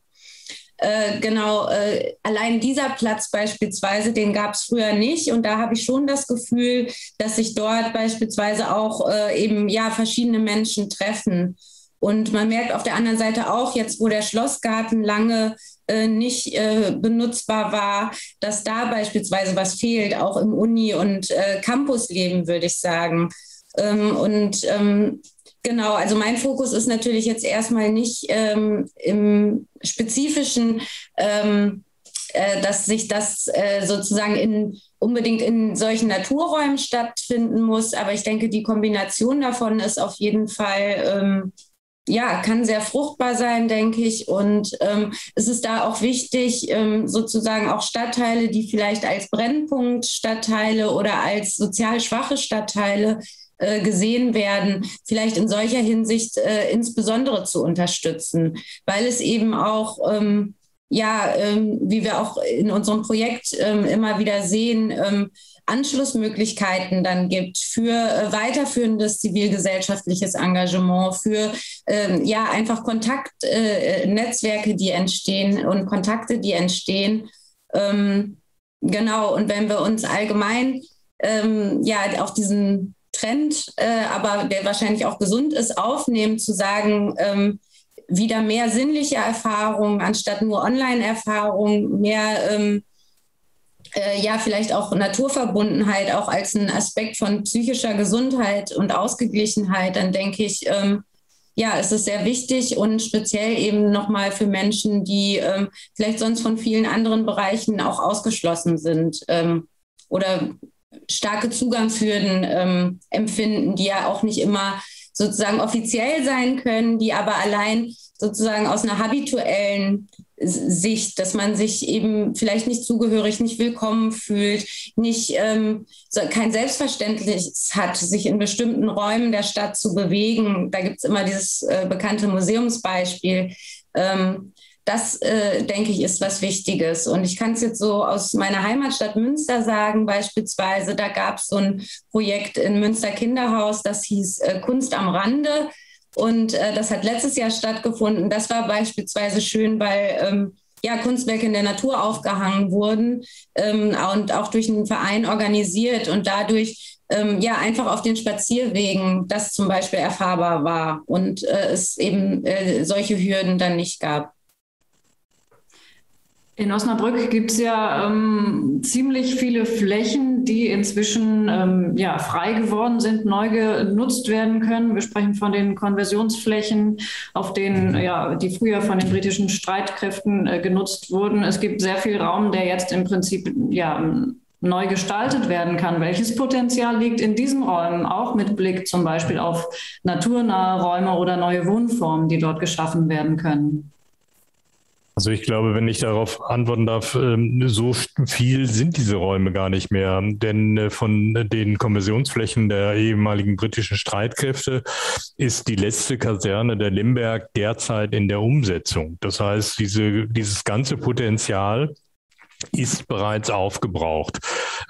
äh, genau, äh, allein dieser Platz beispielsweise, den gab es früher nicht. Und da habe ich schon das Gefühl, dass sich dort beispielsweise auch äh, eben ja verschiedene Menschen treffen. Und man merkt auf der anderen Seite auch, jetzt wo der Schlossgarten lange äh, nicht äh, benutzbar war, dass da beispielsweise was fehlt, auch im Uni- und äh, Campusleben, würde ich sagen. Ähm, und ähm, Genau, also mein Fokus ist natürlich jetzt erstmal nicht ähm, im spezifischen, ähm, äh, dass sich das äh, sozusagen in, unbedingt in solchen Naturräumen stattfinden muss, aber ich denke, die Kombination davon ist auf jeden Fall ähm, ja, kann sehr fruchtbar sein, denke ich. Und ähm, es ist da auch wichtig, ähm, sozusagen auch Stadtteile, die vielleicht als Brennpunktstadtteile oder als sozial schwache Stadtteile äh, gesehen werden, vielleicht in solcher Hinsicht äh, insbesondere zu unterstützen, weil es eben auch ähm, ja, ähm, wie wir auch in unserem Projekt ähm, immer wieder sehen, ähm, Anschlussmöglichkeiten dann gibt für äh, weiterführendes zivilgesellschaftliches Engagement, für äh, ja einfach Kontaktnetzwerke, äh, die entstehen und Kontakte, die entstehen. Ähm, genau, und wenn wir uns allgemein ähm, ja auf diesen Trend, äh, aber der wahrscheinlich auch gesund ist, aufnehmen, zu sagen, ähm, wieder mehr sinnliche Erfahrungen anstatt nur Online-Erfahrungen, mehr ähm, äh, ja vielleicht auch Naturverbundenheit auch als ein Aspekt von psychischer Gesundheit und Ausgeglichenheit, dann denke ich, ähm, ja, es ist sehr wichtig und speziell eben nochmal für Menschen, die ähm, vielleicht sonst von vielen anderen Bereichen auch ausgeschlossen sind ähm, oder starke Zugangshürden ähm, empfinden, die ja auch nicht immer sozusagen offiziell sein können, die aber allein sozusagen aus einer habituellen Sicht, dass man sich eben vielleicht nicht zugehörig, nicht willkommen fühlt, nicht ähm, kein Selbstverständnis hat, sich in bestimmten Räumen der Stadt zu bewegen. Da gibt es immer dieses äh, bekannte Museumsbeispiel. Ähm, das, äh, denke ich, ist was Wichtiges. Und ich kann es jetzt so aus meiner Heimatstadt Münster sagen, beispielsweise, da gab es so ein Projekt in Münster Kinderhaus, das hieß äh, Kunst am Rande. Und äh, das hat letztes Jahr stattgefunden. Das war beispielsweise schön, weil ähm, ja, Kunstwerke in der Natur aufgehangen wurden ähm, und auch durch einen Verein organisiert und dadurch ähm, ja einfach auf den Spazierwegen das zum Beispiel erfahrbar war und äh, es eben äh, solche Hürden dann nicht gab. In Osnabrück gibt es ja ähm, ziemlich viele Flächen, die inzwischen ähm, ja, frei geworden sind, neu genutzt werden können. Wir sprechen von den Konversionsflächen, auf denen, ja, die früher von den britischen Streitkräften äh, genutzt wurden. Es gibt sehr viel Raum, der jetzt im Prinzip ja, neu gestaltet werden kann. Welches Potenzial liegt in diesen Räumen, auch mit Blick zum Beispiel auf naturnahe Räume oder neue Wohnformen, die dort geschaffen werden können? Also ich glaube, wenn ich darauf antworten darf, ähm, so viel sind diese Räume gar nicht mehr. Denn äh, von den Konversionsflächen der ehemaligen britischen Streitkräfte ist die letzte Kaserne der Limberg derzeit in der Umsetzung. Das heißt, diese, dieses ganze Potenzial ist bereits aufgebraucht.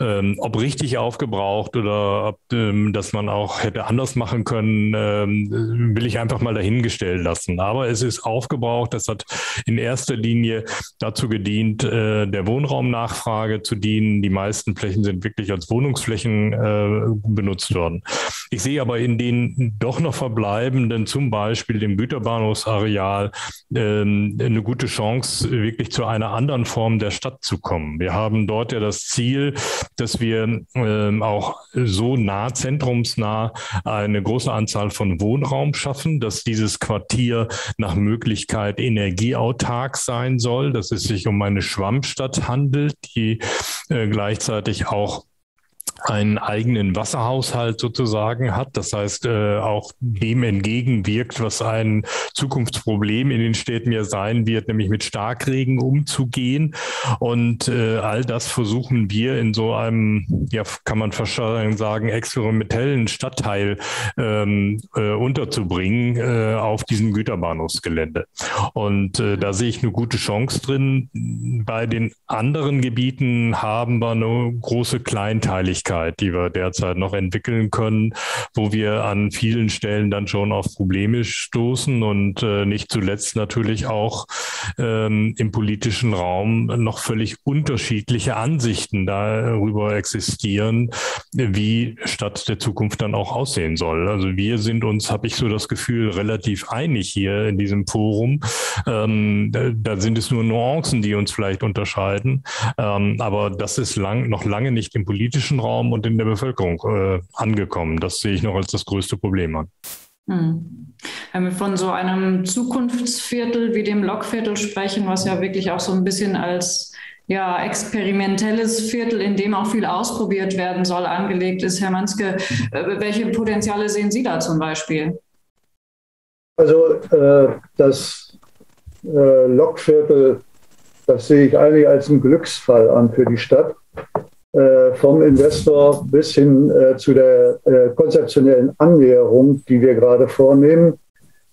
Ähm, ob richtig aufgebraucht oder ob ähm, das man auch hätte anders machen können, ähm, will ich einfach mal dahingestellt lassen. Aber es ist aufgebraucht. Das hat in erster Linie dazu gedient, äh, der Wohnraumnachfrage zu dienen. Die meisten Flächen sind wirklich als Wohnungsflächen äh, benutzt worden. Ich sehe aber in den doch noch verbleibenden, zum Beispiel dem Güterbahnhofsareal, ähm, eine gute Chance, wirklich zu einer anderen Form der Stadt zu kommen. Wir haben dort ja das Ziel, dass wir ähm, auch so nah, zentrumsnah eine große Anzahl von Wohnraum schaffen, dass dieses Quartier nach Möglichkeit energieautark sein soll, dass es sich um eine Schwammstadt handelt, die äh, gleichzeitig auch einen eigenen Wasserhaushalt sozusagen hat. Das heißt, äh, auch dem entgegenwirkt, was ein Zukunftsproblem in den Städten ja sein wird, nämlich mit Starkregen umzugehen. Und äh, all das versuchen wir in so einem, ja, kann man fast sagen, experimentellen Stadtteil ähm, äh, unterzubringen äh, auf diesem Güterbahnhofsgelände. Und äh, da sehe ich eine gute Chance drin. Bei den anderen Gebieten haben wir eine große Kleinteiligkeit Möglichkeit, die wir derzeit noch entwickeln können, wo wir an vielen Stellen dann schon auf Probleme stoßen und äh, nicht zuletzt natürlich auch ähm, im politischen Raum noch völlig unterschiedliche Ansichten darüber existieren, wie Stadt der Zukunft dann auch aussehen soll. Also wir sind uns, habe ich so das Gefühl, relativ einig hier in diesem Forum. Ähm, da, da, sind es nur Nuancen, die uns vielleicht unterscheiden. Ähm, aber das ist lang, noch lange nicht im politischen Raum Raum und in der Bevölkerung äh, angekommen. Das sehe ich noch als das größte Problem an. Hm. Wenn wir von so einem Zukunftsviertel wie dem Lokviertel sprechen, was ja wirklich auch so ein bisschen als ja, experimentelles Viertel, in dem auch viel ausprobiert werden soll, angelegt ist. Herr Manske, äh, welche Potenziale sehen Sie da zum Beispiel? Also äh, das äh, Lokviertel, das sehe ich eigentlich als einen Glücksfall an für die Stadt. Äh, vom Investor bis hin äh, zu der äh, konzeptionellen Annäherung, die wir gerade vornehmen.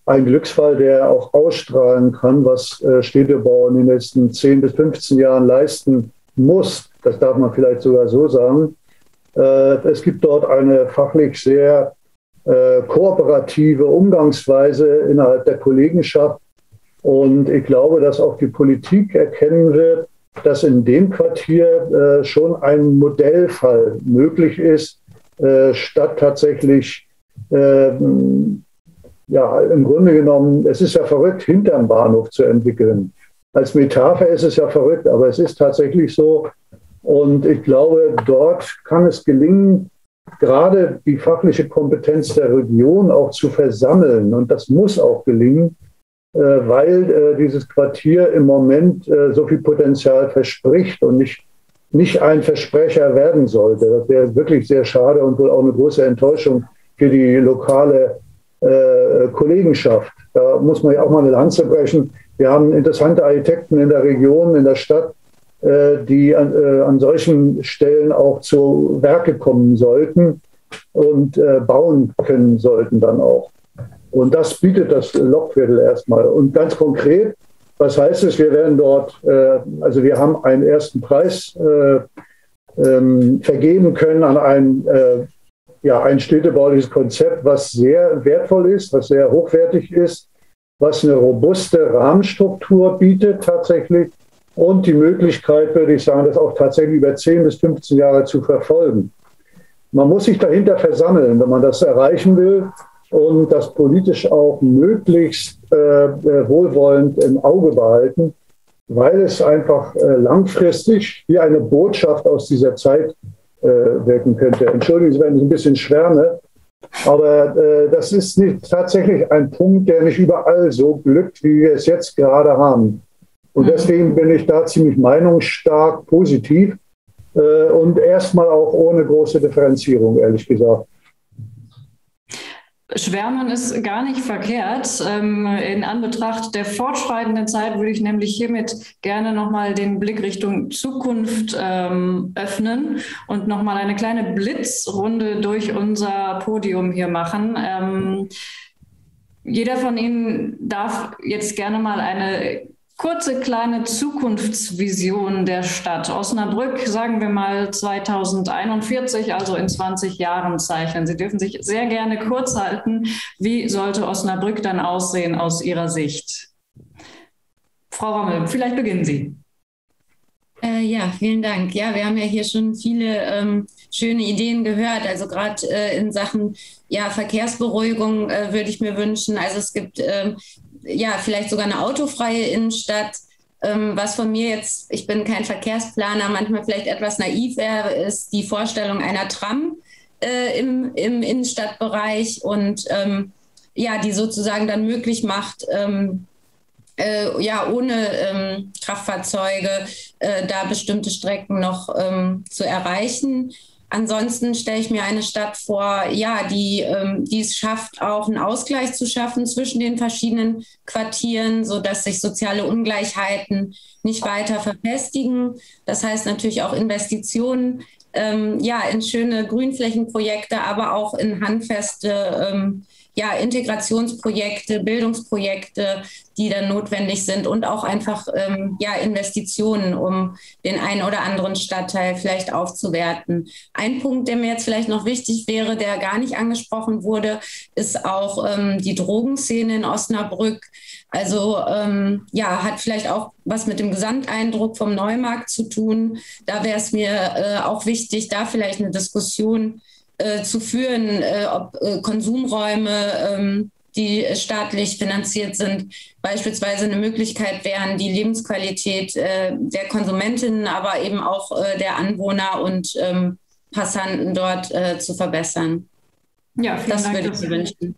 Ein Glücksfall, der auch ausstrahlen kann, was Städtebau in den letzten 10 bis 15 Jahren leisten muss. Das darf man vielleicht sogar so sagen. Es gibt dort eine fachlich sehr kooperative Umgangsweise innerhalb der Kollegenschaft. Und ich glaube, dass auch die Politik erkennen wird, dass in dem Quartier äh, schon ein Modellfall möglich ist, äh, statt tatsächlich, äh, ja, im Grunde genommen, es ist ja verrückt, hinterm Bahnhof zu entwickeln. Als Metapher ist es ja verrückt, aber es ist tatsächlich so. Und ich glaube, dort kann es gelingen, gerade die fachliche Kompetenz der Region auch zu versammeln. Und das muss auch gelingen, weil äh, dieses Quartier im Moment äh, so viel Potenzial verspricht und nicht, nicht ein Versprecher werden sollte. Das wäre wirklich sehr schade und wohl auch eine große Enttäuschung für die lokale Kollegenschaft. Da muss man ja auch mal eine Lanze brechen. Wir haben interessante Architekten in der Region, in der Stadt, die an, an solchen Stellen auch zu Werke kommen sollten und bauen können sollten dann auch. Und das bietet das Lokviertel erstmal. Und ganz konkret, was heißt es? Wir werden dort, äh, also wir haben einen ersten Preis äh, ähm, vergeben können an ein, äh, ja, ein städtebauliches Konzept, was sehr wertvoll ist, was sehr hochwertig ist, was eine robuste Rahmenstruktur bietet tatsächlich und die Möglichkeit, würde ich sagen, das auch tatsächlich über 10 bis 15 Jahre zu verfolgen. Man muss sich dahinter versammeln, wenn man das erreichen will und das politisch auch möglichst äh, äh, wohlwollend im Auge behalten, weil es einfach äh, langfristig wie eine Botschaft aus dieser Zeit äh, wirken könnte. Entschuldigen Sie, wenn ich ein bisschen schwärme, aber äh, das ist nicht tatsächlich ein Punkt, der nicht überall so glückt, wie wir es jetzt gerade haben. Und mhm. deswegen bin ich da ziemlich meinungsstark positiv äh, und erstmal auch ohne große Differenzierung, ehrlich gesagt. Schwärmen ist gar nicht verkehrt. Ähm, in Anbetracht der fortschreitenden Zeit würde ich nämlich hiermit gerne nochmal den Blick Richtung Zukunft ähm, öffnen und nochmal eine kleine Blitzrunde durch unser Podium hier machen. Ähm, jeder von Ihnen darf jetzt gerne mal eine kurze kleine Zukunftsvision der Stadt. Osnabrück, sagen wir mal 2041, also in 20 Jahren zeichnen. Sie dürfen sich sehr gerne kurz halten. Wie sollte Osnabrück dann aussehen aus Ihrer Sicht? Frau Rommel, vielleicht beginnen Sie. Äh, ja, vielen Dank. Ja, wir haben ja hier schon viele ähm, schöne Ideen gehört. Also gerade äh, in Sachen ja, Verkehrsberuhigung äh, würde ich mir wünschen. Also es gibt ähm, ja, vielleicht sogar eine autofreie Innenstadt. Ähm, was von mir jetzt, ich bin kein Verkehrsplaner, manchmal vielleicht etwas naiv wäre, ist die Vorstellung einer Tram äh, im, im Innenstadtbereich und ähm, ja, die sozusagen dann möglich macht, ähm, äh, ja, ohne ähm, Kraftfahrzeuge äh, da bestimmte Strecken noch ähm, zu erreichen. Ansonsten stelle ich mir eine Stadt vor, ja, die, ähm, die es schafft, auch einen Ausgleich zu schaffen zwischen den verschiedenen Quartieren, sodass sich soziale Ungleichheiten nicht weiter verfestigen. Das heißt natürlich auch Investitionen ähm, ja, in schöne Grünflächenprojekte, aber auch in handfeste ähm, ja, Integrationsprojekte, Bildungsprojekte, die dann notwendig sind und auch einfach ähm, ja, Investitionen, um den einen oder anderen Stadtteil vielleicht aufzuwerten. Ein Punkt, der mir jetzt vielleicht noch wichtig wäre, der gar nicht angesprochen wurde, ist auch ähm, die Drogenszene in Osnabrück. Also ähm, ja, hat vielleicht auch was mit dem Gesamteindruck vom Neumarkt zu tun. Da wäre es mir äh, auch wichtig, da vielleicht eine Diskussion äh, zu führen, äh, ob äh, Konsumräume, ähm, die staatlich finanziert sind, beispielsweise eine Möglichkeit wären, die Lebensqualität äh, der Konsumentinnen, aber eben auch äh, der Anwohner und ähm, Passanten dort zu verbessern. Ja, vielen das Dank, würde ich mir wünschen.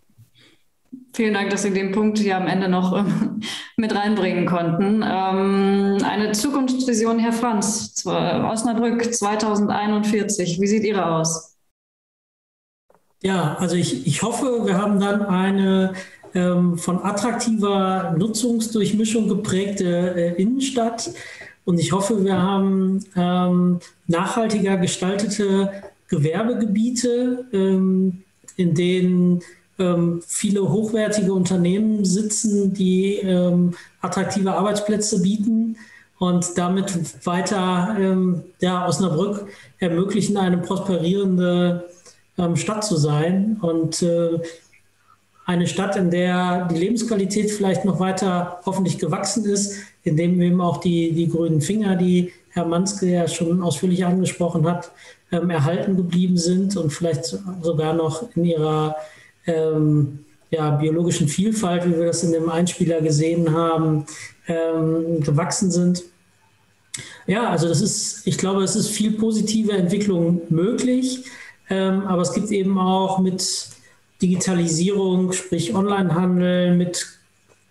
Vielen Dank, dass Sie den Punkt hier am Ende noch ähm, mit reinbringen konnten. Eine Zukunftsvision, Herr Franz, Osnabrück 2041. Wie sieht Ihre aus? Ja, also ich, ich hoffe, wir haben dann eine ähm, von attraktiver Nutzungsdurchmischung geprägte äh, Innenstadt. Und ich hoffe, wir haben ähm, nachhaltiger gestaltete Gewerbegebiete, ähm, in denen ähm, viele hochwertige Unternehmen sitzen, die ähm, attraktive Arbeitsplätze bieten und damit weiter ähm, ja, Osnabrück ermöglichen, eine prosperierende Stadt zu sein und äh, eine Stadt, in der die Lebensqualität vielleicht noch weiter hoffentlich gewachsen ist, in dem eben auch die, die grünen Finger, die Herr Manske ja schon ausführlich angesprochen hat, ähm, erhalten geblieben sind und vielleicht sogar noch in ihrer ähm, ja, biologischen Vielfalt, wie wir das in dem Einspieler gesehen haben, ähm, gewachsen sind. Ja, also das ist, ich glaube, es ist viel positive Entwicklung möglich, ähm, aber es gibt eben auch mit Digitalisierung, sprich Onlinehandel, mit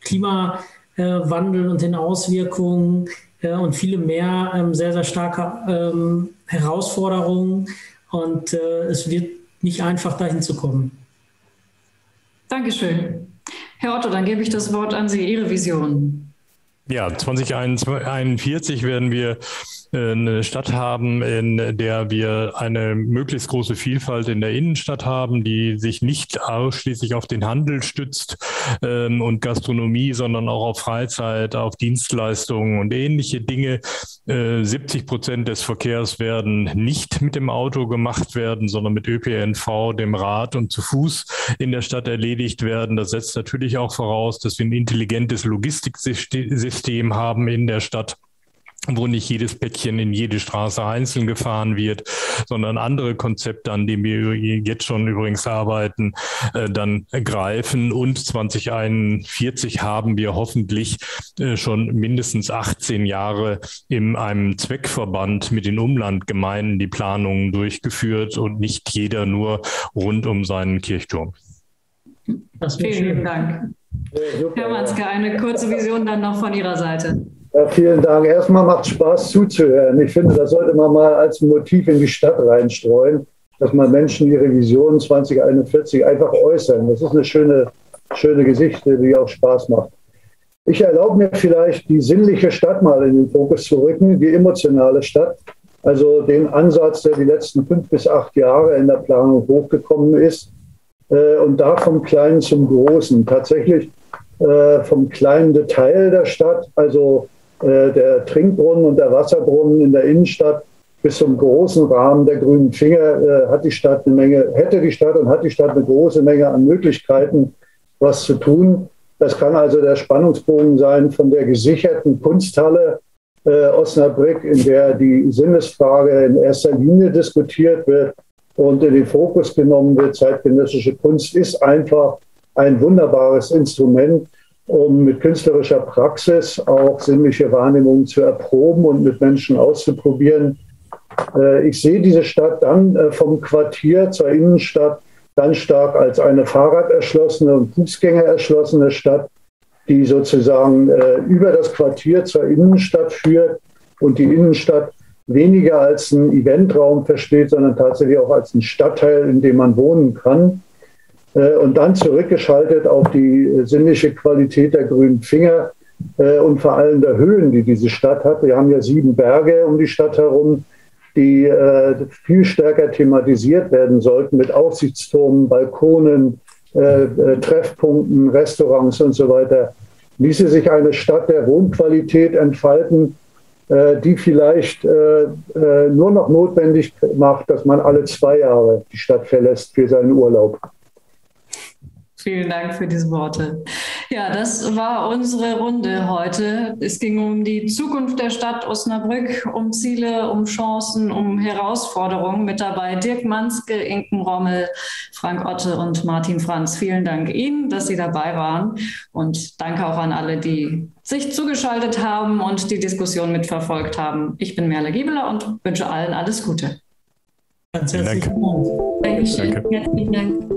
Klimawandel und den Auswirkungen äh, und viele mehr ähm, sehr, sehr starke ähm, Herausforderungen und äh, es wird nicht einfach dahin zu kommen. Dankeschön. Herr Otto, dann gebe ich das Wort an Sie, Ihre Vision. Ja, 2041 werden wir eine Stadt haben, in der wir eine möglichst große Vielfalt in der Innenstadt haben, die sich nicht ausschließlich auf den Handel stützt ähm, und Gastronomie, sondern auch auf Freizeit, auf Dienstleistungen und ähnliche Dinge. Äh, 70 Prozent des Verkehrs werden nicht mit dem Auto gemacht werden, sondern mit ÖPNV, dem Rad und zu Fuß in der Stadt erledigt werden. Das setzt natürlich auch voraus, dass wir ein intelligentes Logistiksystem haben in der Stadt wo nicht jedes Päckchen in jede Straße einzeln gefahren wird, sondern andere Konzepte, an denen wir jetzt schon übrigens arbeiten, äh, dann greifen. Und 2041 haben wir hoffentlich äh, schon mindestens 18 Jahre in einem Zweckverband mit den Umlandgemeinden die Planungen durchgeführt und nicht jeder nur rund um seinen Kirchturm. Vielen Dank. Herr Manske, eine kurze Vision dann noch von Ihrer Seite. Ja, vielen Dank. Erstmal macht es Spaß zuzuhören. Ich finde, das sollte man mal als Motiv in die Stadt reinstreuen, dass man Menschen ihre Vision 2041 einfach äußern. Das ist eine schöne, schöne Geschichte, die auch Spaß macht. Ich erlaube mir vielleicht, die sinnliche Stadt mal in den Fokus zu rücken, die emotionale Stadt. Also den Ansatz, der die letzten fünf bis acht Jahre in der Planung hochgekommen ist. Äh, und da vom Kleinen zum Großen. Tatsächlich äh, vom kleinen Detail der Stadt, also äh, der Trinkbrunnen und der Wasserbrunnen in der Innenstadt bis zum großen Rahmen der grünen Finger äh, hat die Stadt eine Menge, hätte die Stadt und hat die Stadt eine große Menge an Möglichkeiten, was zu tun. Das kann also der Spannungsbogen sein von der gesicherten Kunsthalle äh, Osnabrück, in der die Sinnesfrage in erster Linie diskutiert wird und in den Fokus genommen wird. Zeitgenössische Kunst ist einfach ein wunderbares Instrument, um mit künstlerischer Praxis auch sinnliche Wahrnehmungen zu erproben und mit Menschen auszuprobieren. Äh, ich sehe diese Stadt dann äh, vom Quartier zur Innenstadt ganz stark als eine fahrraderschlossene und Fußgängererschlossene Stadt, die sozusagen äh, über das Quartier zur Innenstadt führt und die Innenstadt weniger als einen Eventraum versteht, sondern tatsächlich auch als einen Stadtteil, in dem man wohnen kann. Äh, und dann zurückgeschaltet auf die äh, sinnliche Qualität der grünen Finger äh, und vor allem der Höhen, die diese Stadt hat. Wir haben ja sieben Berge um die Stadt herum, die viel stärker thematisiert werden sollten mit Aussichtsturmen, Balkonen, Treffpunkten, Restaurants und so weiter. Ließe sich eine Stadt der Wohnqualität entfalten, die vielleicht nur noch notwendig macht, dass man alle zwei Jahre die Stadt verlässt für seinen Urlaub. Vielen Dank für diese Worte. Ja, das war unsere Runde heute. Es ging um die Zukunft der Stadt Osnabrück, um Ziele, um Chancen, um Herausforderungen. Mit dabei Dirk Manske, Inken Rommel, Frank Otte und Martin Franz. Vielen Dank Ihnen, dass Sie dabei waren. Und danke auch an alle, die sich zugeschaltet haben und die Diskussion mitverfolgt haben. Ich bin Merle Giebeler und wünsche allen alles Gute. Ganz herzlichen Dank. Dankeschön. Danke. Herzlichen Dank.